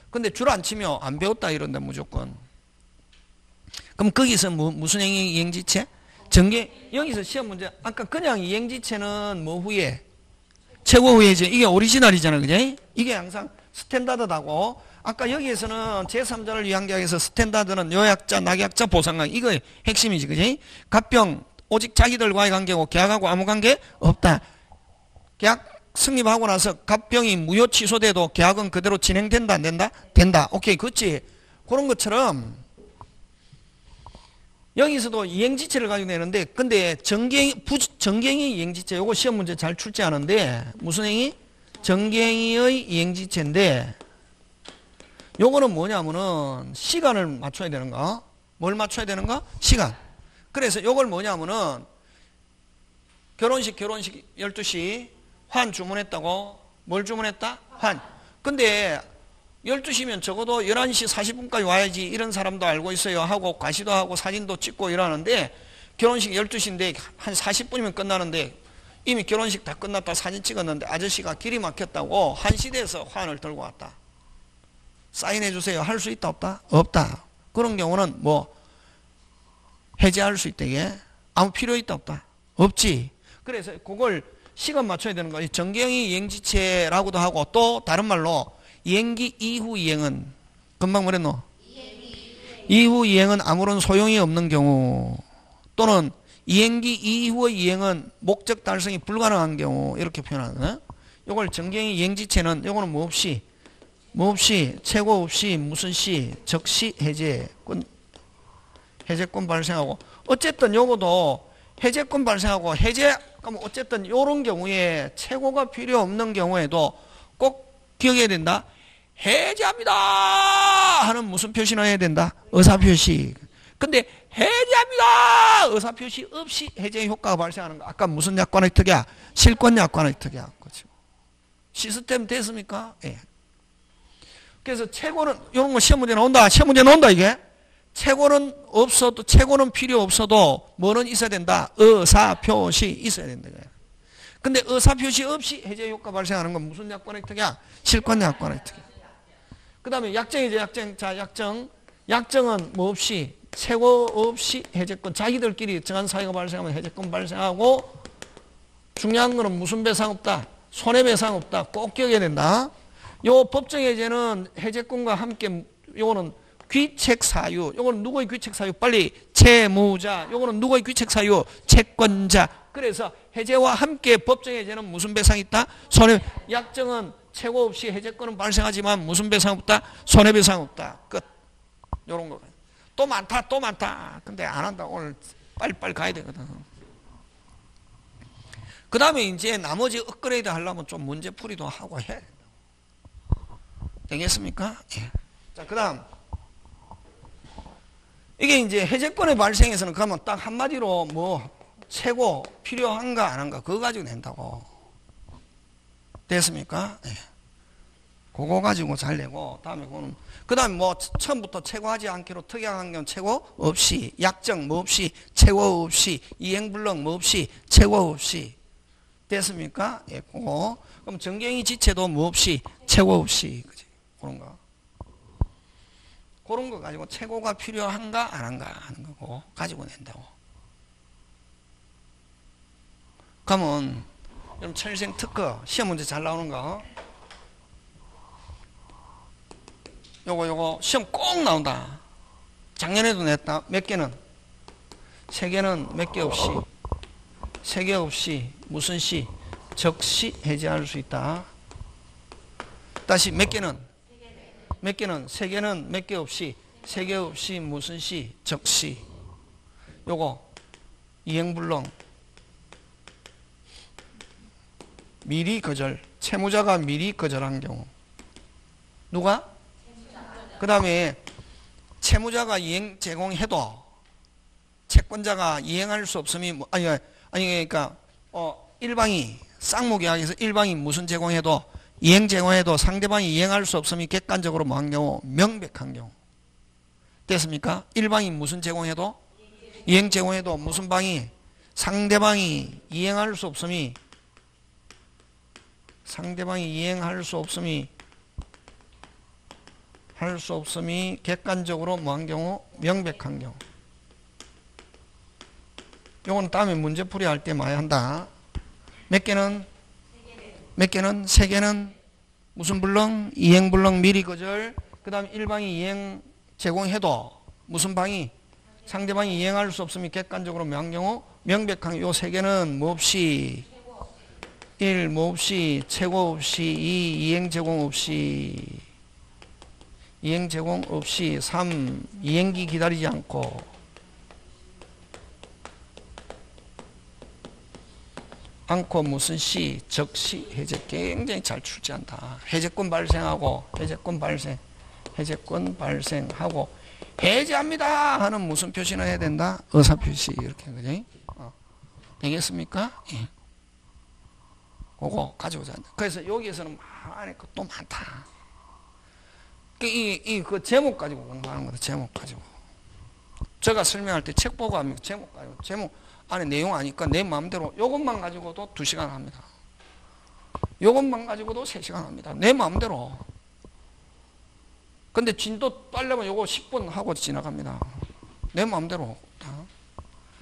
근데 줄 안 치면 안 배웠다 이런데 무조건. 그럼 거기서 뭐, 무슨 행위 이행지체? 전개 여기서 시험 문제 아까 그냥 이행지체는 뭐 후에 최고 후에죠. 이게 오리지널이잖아, 그지? 이게 항상 스탠다드다고. 아까 여기에서는 제3자를 위한 계약에서 standard는 요약자, 낙약자, 보상관계 이거 핵심이지, 그지? 갑병 오직 자기들과의 관계고 계약하고 아무 관계 없다. 계약 성립하고 나서 갑병이 무효 취소돼도 계약은 그대로 진행된다, 안 된다? 된다. 오케이, 그렇지? 그런 것처럼 여기서도 이행지체를 가지고 내는데 근데 정기행위 부 정기행위 이행지체 요거 시험 문제 잘 출제하는데 무슨 행위? 정갱이의 이행지체인데 요거는 뭐냐면은 시간을 맞춰야 되는가? 뭘 맞춰야 되는가? 시간. 그래서 요걸 뭐냐면은 결혼식 결혼식 12시 환 주문했다고 뭘 주문했다? 환. 근데 12시면 적어도 11시 40분까지 와야지 이런 사람도 알고 있어요 하고 과시도 하고 사진도 찍고 이러는데 결혼식 12시인데 한 40분이면 끝나는데 이미 결혼식 다 끝났다 사진 찍었는데 아저씨가 길이 막혔다고 한시대에서 환을 들고 왔다. 사인해 주세요. 할 수 있다 없다? 없다. 그런 경우는 뭐 해제할 수 있다 이게 아무 필요 있다 없다? 없지. 그래서 그걸 시간 맞춰야 되는 거지. 정경이 이행지체라고도 하고 또 다른 말로 이행기 이후 이행은 금방 뭐랬노? 이후 이행은 아무런 소용이 없는 경우 또는 이행기 이후의 이행은 목적 달성이 불가능한 경우 이렇게 표현하는 이걸 정경이 이행지체는 이거는 뭐 없이 뭐 없이 최고 없이 무슨 시 적시 해제권 해제권 발생하고 어쨌든 요거도 해제권 발생하고 해제 그럼 어쨌든 요런 경우에 최고가 필요 없는 경우에도 꼭 기억해야 된다. 해제합니다 하는 무슨 표시나 해야 된다? 의사표시. 근데 해제합니다 의사표시 없이 해제 효과가 발생하는 거. 아까 무슨 약관의 특이야? 실권 약관의 특이야. 시스템 됐습니까? 예. 그래서 최고는 이런 거 시험 문제 나온다. 시험 문제 나온다 이게. 최고는 없어도 최고는 필요 없어도 뭐는 있어야 된다. 의사표시 있어야 된다. 근데 의사표시 없이 해제 효과 발생하는 건 무슨 약관의 특이야? 실권 약관의 특이야. 그 다음에 약정이죠, 약정. 자, 약정. 약정은 뭐 없이, 최고 없이 해제권. 자기들끼리 정한 사유가 발생하면 해제권 발생하고, 중요한 거는 무슨 배상 없다? 손해배상 없다. 꼭 기억해야 된다. 요 법정 해제는 해제권과 함께, 요거는 귀책 사유. 요거는 누구의 귀책 사유? 빨리 채무자. 요거는 누구의 귀책 사유? 채권자. 그래서 해제와 함께 법정 해제는 무슨 배상이 있다? 손해 약정은 최고 없이 해제권은 발생하지만 무슨 배상 없다? 손해배상 없다. 끝. 요런 거. 또 많다, 또 많다. 근데 안 한다. 오늘 빨리빨리 가야 되거든. 그 다음에 이제 나머지 업그레이드 하려면 좀 문제풀이도 하고 해. 되겠습니까? 예. 자, 그 다음. 이게 이제 해제권의 발생에서는 그러면 딱 한마디로 뭐 최고 필요한가 안 한가 그거 가지고 낸다고. 됐습니까? 네. 그거 가지고 잘 내고 다음에 그거는 그다음에 뭐 처음부터 최고하지 않기로 특약한 경우 최고 없이 약정 뭐 없이 최고 없이 이행불능 뭐 없이 최고 없이 됐습니까? 예, 그거 그럼 정경이 지체도 뭐 없이 최고 없이 그지 그런 거 그런 거 가지고 최고가 필요한가 안 한가 하는 거고 가지고 낸다고. 그러면 여러분 천일생 특허 시험 문제 잘 나오는 거. 요거 요거 시험 꼭 나온다. 작년에도 냈다. 몇 개는? 세 개는 몇 개 없이 세 개 없이 무슨 시? 적시 해제할 수 있다. 다시 몇 개는? 몇 개는? 세 개는 몇 개 없이 세 개 없이 무슨 시? 적시. 요거 이행불능 미리 거절 채무자가 미리 거절한 경우. 누가? 그 다음에 채무자가 이행 제공해도 채권자가 이행할 수 없음이 뭐- 아니 아니 그러니까 어 일방이 쌍무계약에서 일방이 무슨 제공해도 이행 제공해도 상대방이 이행할 수 없음이 객관적으로 뭐한 경우 명백한 경우. 됐습니까? 일방이 무슨 제공해도 이행 제공해도 무슨 방이 상대방이 이행할 수 없음이 상대방이 이행할 수 없음이 할 수 없음이 객관적으로 뭐한 경우? 명백한 경우. 요건 다음에 문제풀이 할 때 많이 한다. 몇 개는? 몇 개는? 세 개는? 무슨 불능? 이행 불능 미리 거절. 그 다음에 일방이 이행 제공해도 무슨 방이? 상대방이 이행할 수 없음이 객관적으로 명한 경우? 명백한 요 세 개는 뭐 없이 1. 뭐 없이 최고 없이 2. 이행 제공 없이 이행 제공 없이 3. 이행기 기다리지 않고 않고 무슨 시, 적시, 해제 굉장히 잘 출제한다. 해제권 발생하고 해제권 발생, 해제권 발생하고 해제합니다 하는 무슨 표시는 해야 된다? 의사 표시 이렇게 그지? 어. 되겠습니까? 예. 그거 가져오자. 그래서 여기에서는 많이 또 많다. 이, 이, 그 제목 가지고 공부하는 거다. 제목 가지고. 제가 설명할 때 책 보고 합니다. 제목 가지고. 제목 안에 내용 아니까 내 마음대로 요것만 가지고도 두 시간 합니다. 요것만 가지고도 세 시간 합니다. 내 마음대로. 근데 진도 빨려면 요거 10분 하고 지나갑니다. 내 마음대로.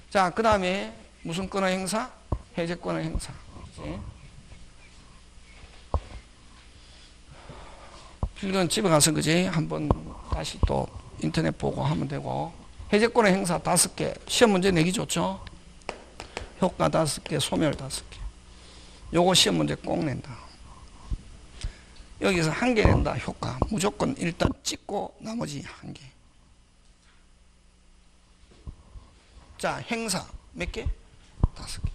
자, 그 다음에 무슨 권의 행사? 해제권의 행사. 그치? 필기는 집에 가서 그지? 한번 다시 또 인터넷 보고 하면 되고. 해제권의 행사 다섯 개. 시험 문제 내기 좋죠? 효과 다섯 개 소멸 다섯 개. 요거 시험 문제 꼭 낸다. 여기서 한 개 낸다 효과. 무조건 일단 찍고 나머지 한개 자 행사. 몇 개? 다섯 개.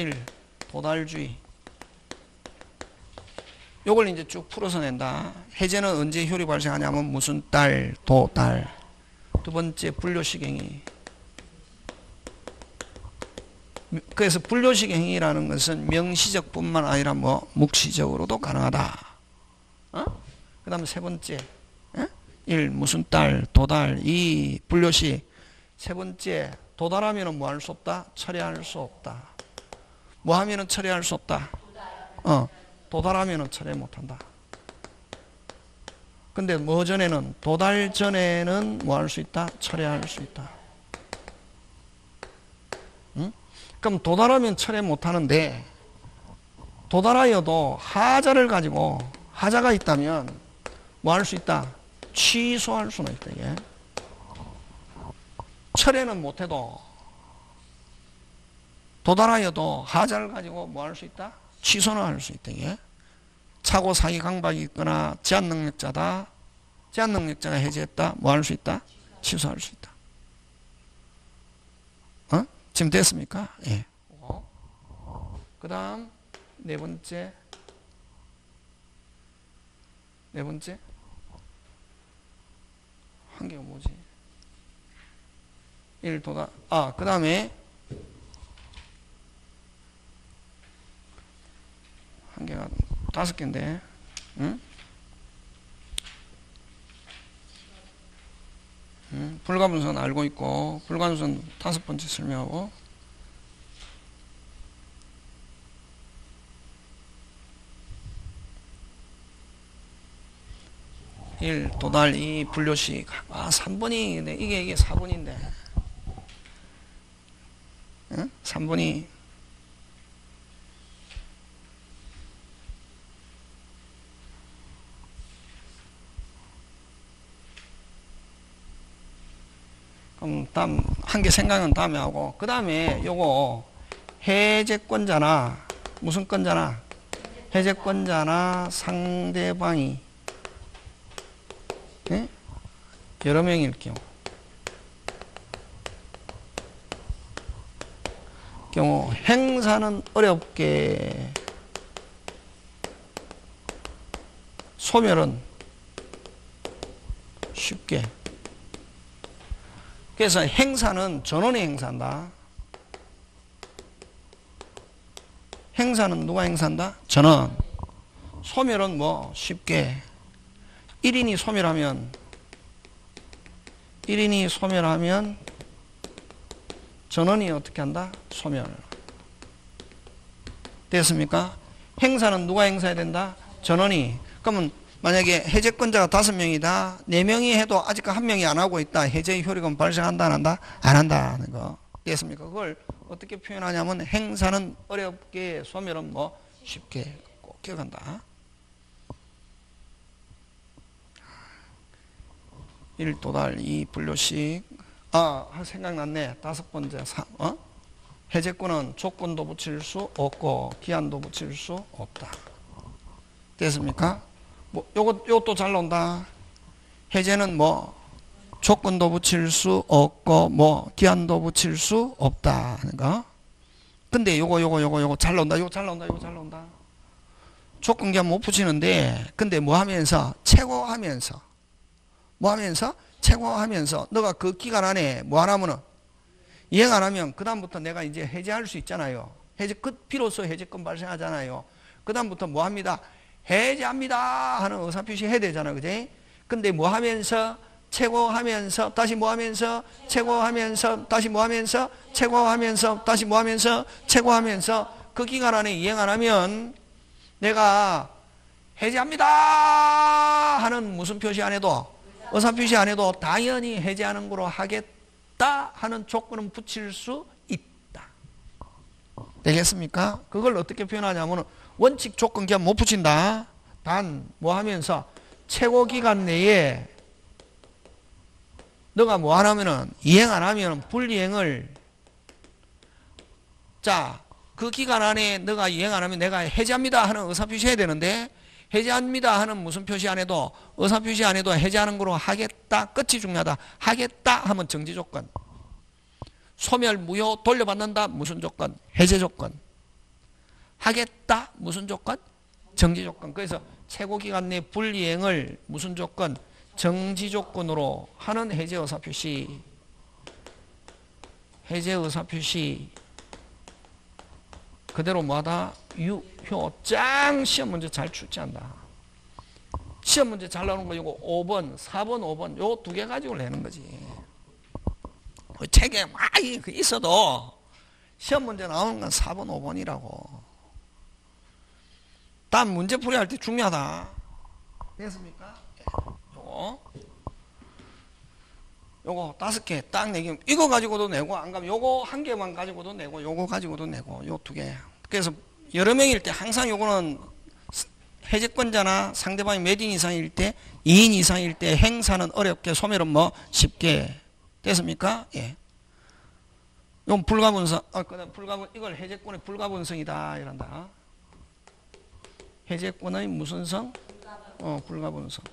1. 도달주의 요걸 이제 쭉 풀어서 낸다. 해제는 언제 효리 발생하냐면 무슨 달, 도, 달. 두 번째 분료식 행위. 그래서 분료식 행위라는 것은 명시적 뿐만 아니라 뭐 묵시적으로도 가능하다. 어? 그 다음에 세 번째. 어? 1. 무슨 달, 도달. 2. 분료식. 세 번째. 도달하면 뭐 할 수 없다? 처리할 수 없다. 뭐 하면 처리할 수 없다? 어. 도달하면 처리 못한다. 근데 뭐 전에는 도달 전에는 뭐 할 수 있다? 처리할 수 있다. 응? 그럼 도달하면 처리 못하는데 도달하여도 하자를 가지고 하자가 있다면 뭐 할 수 있다? 취소할 수는 있다. 이게. 철회는 못해도 도달하여도 하자를 가지고 뭐 할 수 있다? 취소는 할 수 있다. 이게. 차고 사기 강박이 있거나 제한 능력자다. 제한 능력자가 해제했다. 뭐 할 수 있다? 취소할 수 있다. 어? 지금 됐습니까? 예. 그 다음 네 번째 네 번째 한 개가 뭐지? 1 도다 아, 그 다음에 한 개가 다섯 개인데, 응? 응? 불가분선 알고 있고, 불가분선 다섯 번째 설명하고, 일 도달 이 분료식 아 3번이 이게 이게 4번인데 응? 3번이 그럼 다음 한 개 생각은 다음에 하고 그 다음에 요거 해제권자나 무슨 권자나? 해제권자나 상대방이 예? 여러 명일 경우. 경우 행사는 어렵게 소멸은 쉽게 그래서 행사는 전원이 행사한다 행사는 누가 행사한다? 전원 소멸은 뭐 쉽게 1인이 소멸하면 1인이 소멸하면 전원이 어떻게 한다? 소멸. 됐습니까? 행사는 누가 행사해야 된다? 전원이. 그러면 만약에 해제권자가 다섯 명이다. 네 명이 해도 아직 한 명이 안 하고 있다. 해제의 효력은 발생한다, 안 한다? 안 한다는 거. 됐습니까? 그걸 어떻게 표현하냐면 행사는 어렵게, 소멸은 뭐 쉽게 꼭 기억한다. 1 도달 2 분류식 아 생각났네 다섯 번째 사, 어? 해제권은 조건도 붙일 수 없고 기한도 붙일 수 없다 됐습니까? 뭐 요것 요것도 잘 나온다 해제는 뭐 조건도 붙일 수 없고 뭐 기한도 붙일 수 없다는 거 근데 요거 요거 요거 요거 잘 나온다 요거 잘 나온다 요거 잘 나온다 조건 기한 못 붙이는데 근데 뭐 하면서 최고 하면서 뭐 하면서 최고 하면서 너가 그 기간 안에 뭐 안 하면은 이행 안 하면 그다음부터 내가 이제 해제할 수 있잖아요. 해제 끝 비로소 해제권 발생하잖아요. 그다음부터 뭐 합니다. 해제합니다 하는 의사표시 해야 되잖아. 그지? 근데 뭐 하면서 최고 하면서 다시 뭐 하면서 최고 하면서 다시 뭐 하면서 최고 하면서 다시 뭐 하면서 최고 하면서 그 기간 안에 이행 안 하면 내가 해제합니다 하는 무슨 표시 안 해도 의사 표시 안 해도 당연히 해제하는 거로 하겠다 하는 조건은 붙일 수 있다. 되겠습니까? 그걸 어떻게 표현하냐면 원칙 조건 기한 못 붙인다. 단 뭐 하면서 최고 기간 내에 너가 뭐 안 하면은 이행 안 하면 불이행을 자, 그 기간 안에 너가 이행 안 하면 내가 해제합니다 하는 의사표시 해야 되는데 해제합니다 하는 무슨 표시 안 해도 의사 표시 안 해도 해제하는 거로 하겠다 끝이 중요하다. 하겠다 하면 정지 조건. 소멸 무효 돌려받는다 무슨 조건? 해제 조건 하겠다. 무슨 조건? 정지 조건. 그래서 최고 기간 내 불이행을 무슨 조건? 정지 조건으로 하는 해제 의사 표시. 해제 의사 표시. 그대로 뭐하다? 유효장 시험 문제 잘 출제한다. 시험 문제 잘 나오는 거 이거 5번, 4번, 5번 요 두 개 가지고 내는 거지. 그 책에 많이 그 있어도 시험 문제 나오는 건 4번, 5번이라고. 다음 문제풀이 할 때 중요하다. 됐습니까? 예, 요거. 요거 다섯 개 딱 내기 이거 가지고도 내고 안 가면 요거 한 개만 가지고도 내고 요거 가지고도 내고 요 두 개. 그래서 여러 명일 때 항상 요거는 해제권자나 상대방이 몇인 이상일 때 2인 이상일 때 행사는 어렵게 소멸은 뭐 쉽게 됐습니까? 예. 이건 불가분성 아, 불가분 이걸 해제권의 불가분성이다 이런다. 해제권의 무슨 성? 어, 불가분 성.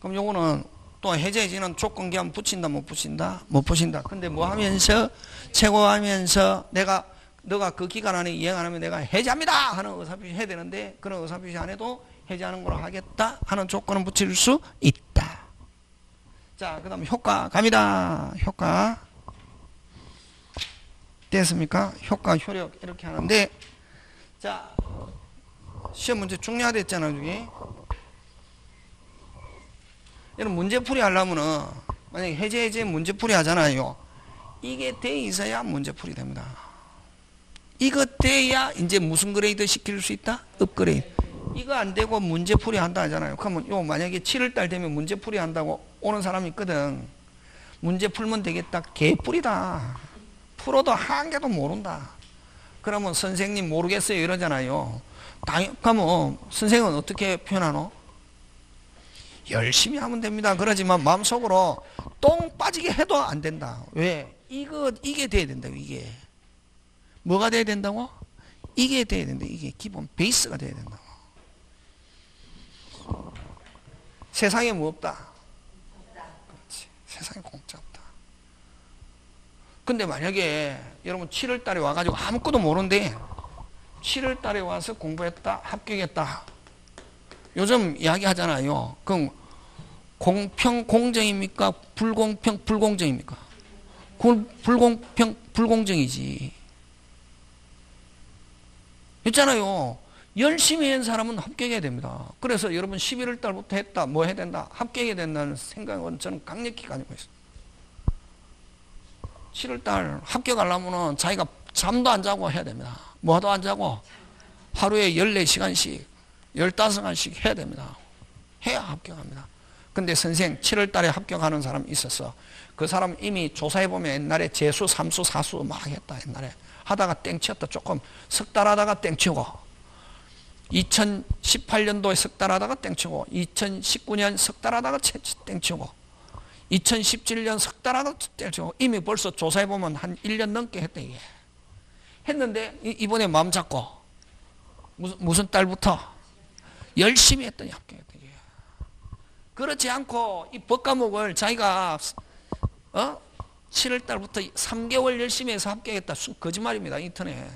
그럼 요거는 또 해제지는 조건 기한 붙인다 못 붙인다? 못 붙인다. 근데 뭐 하면서 최고하면서 내가 너가 그 기간 안에 이행 안 하면 내가 해제합니다! 하는 의사표시 해야 되는데 그런 의사표시 안 해도 해제하는 걸로 하겠다 하는 조건은 붙일 수 있다. 자 그 다음 효과 갑니다. 효과 됐습니까 효과 효력 이렇게 하는데 자 시험 문제 중요하댔잖아 여기 이런 문제풀이 하려면은 만약에 해제 해제 문제풀이 하잖아요. 이게 돼 있어야 문제풀이 됩니다. 이거 돼야 이제 무슨 그레이드 시킬 수 있다? 업그레이드. 이거 안 되고 문제풀이 한다 하잖아요. 그러면 요 만약에 7월달 되면 문제풀이 한다고 오는 사람이 있거든. 문제 풀면 되겠다. 개뿔이다. 풀어도 한 개도 모른다. 그러면 선생님 모르겠어요 이러잖아요. 당 그러면 선생은 어떻게 표현하노? 열심히 하면 됩니다. 그러지만 마음속으로 똥 빠지게 해도 안 된다. 왜? 이거 이게 돼야 된다. 이게 뭐가 돼야 된다고? 이게 돼야 된다. 이게 기본 베이스가 돼야 된다. 세상에 뭐 없다. 세상에 공짜. 근데 만약에 여러분 7월 달에 와가지고 아무것도 모르는데 7월 달에 와서 공부했다, 합격했다. 요즘 이야기 하잖아요. 그럼 공평, 공정입니까? 불공평, 불공정입니까? 불공평, 불공정이지. 있잖아요. 열심히 한 사람은 합격해야 됩니다. 그래서 여러분 11월 달부터 했다, 뭐 해야 된다, 합격해야 된다는 생각은 저는 강력히 가지고 있어요. 7월 달 합격하려면 자기가 잠도 안 자고 해야 됩니다. 뭐도 안 자고 하루에 14시간씩, 15시간씩 해야 됩니다. 해야 합격합니다. 근데 선생 7월 달에 합격하는 사람 있었어. 그 사람 이미 조사해보면 옛날에 재수, 삼수, 사수 막 했다, 옛날에. 하다가 땡치었다. 조금 석 달 하다가 땡치고. 2018년도에 석 달 하다가 땡치고. 2019년 석 달 하다가 땡치고. 2017년 석 달 하다가 땡치고. 이미 벌써 조사해 보면 한 1년 넘게 했다, 이게. 했는데, 이- 이번에 마음 잡고. 무슨, 무슨 달부터? 열심히 했더니 합격했다, 이게. 그렇지 않고, 이 법 과목을 자기가, 어? 7월 달부터 3개월 열심히 해서 합격했다. 순- 거짓말입니다. 인터넷.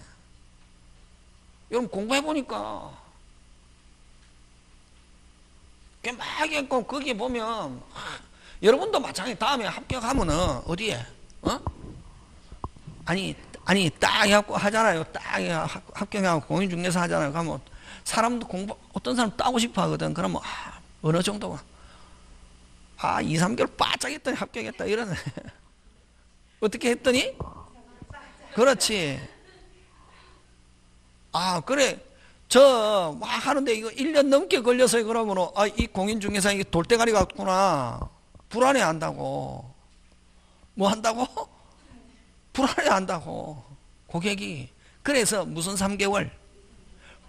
여러분 공부해 보니까 막 했고 거기에 보면 하, 여러분도 마찬가지 다음에 합격하면은 어디에? 어? 아니 아니 딱 해갖고 하잖아요. 딱 합격하고 공인중개사 하잖아요. 그러면 사람도 공부 어떤 사람 따고 싶어 하거든. 그러면 아, 어느 정도가? 아 2, 3개월 바짝 했더니 합격했다. 이러네. (laughs) 어떻게 했더니? 그렇지. 아, 그래. 저, 막 하는데 이거 1년 넘게 걸려서 그러면, 아, 이 공인중개사 이게 돌대가리 같구나. 불안해 한다고. 뭐 한다고? 불안해 한다고. 고객이. 그래서 무슨 3개월?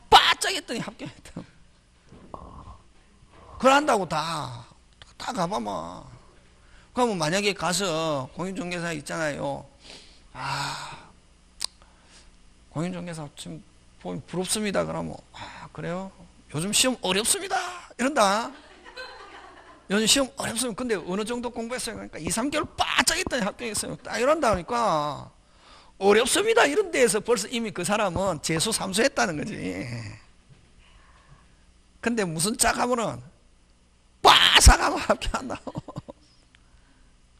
바짝 했더니 합격했다. 그런다고 다. 다 가봐봐. 그러면 만약에 가서 공인중개사 있잖아요. 아, 공인중개사 지금 보면 부럽습니다. 그러면 아 그래요? 요즘 시험 어렵습니다. 이런다. 요즘 시험 어렵습니다. 근데 어느 정도 공부했어요? 그러니까 2, 3개월 바짝 있더니 합격했어요. 딱 이런다 그러니까 어렵습니다. 이런 데에서 벌써 이미 그 사람은 재수 삼수했다는 거지. 근데 무슨 짝 하면은 빠삭하면 합격한다고.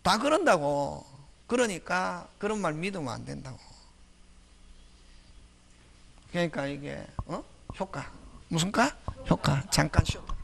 다 그런다고. 그러니까 그런 말 믿으면 안 된다고. 그러니까 이게 어? 효과 무슨 과? 효과 잠깐 쉬었다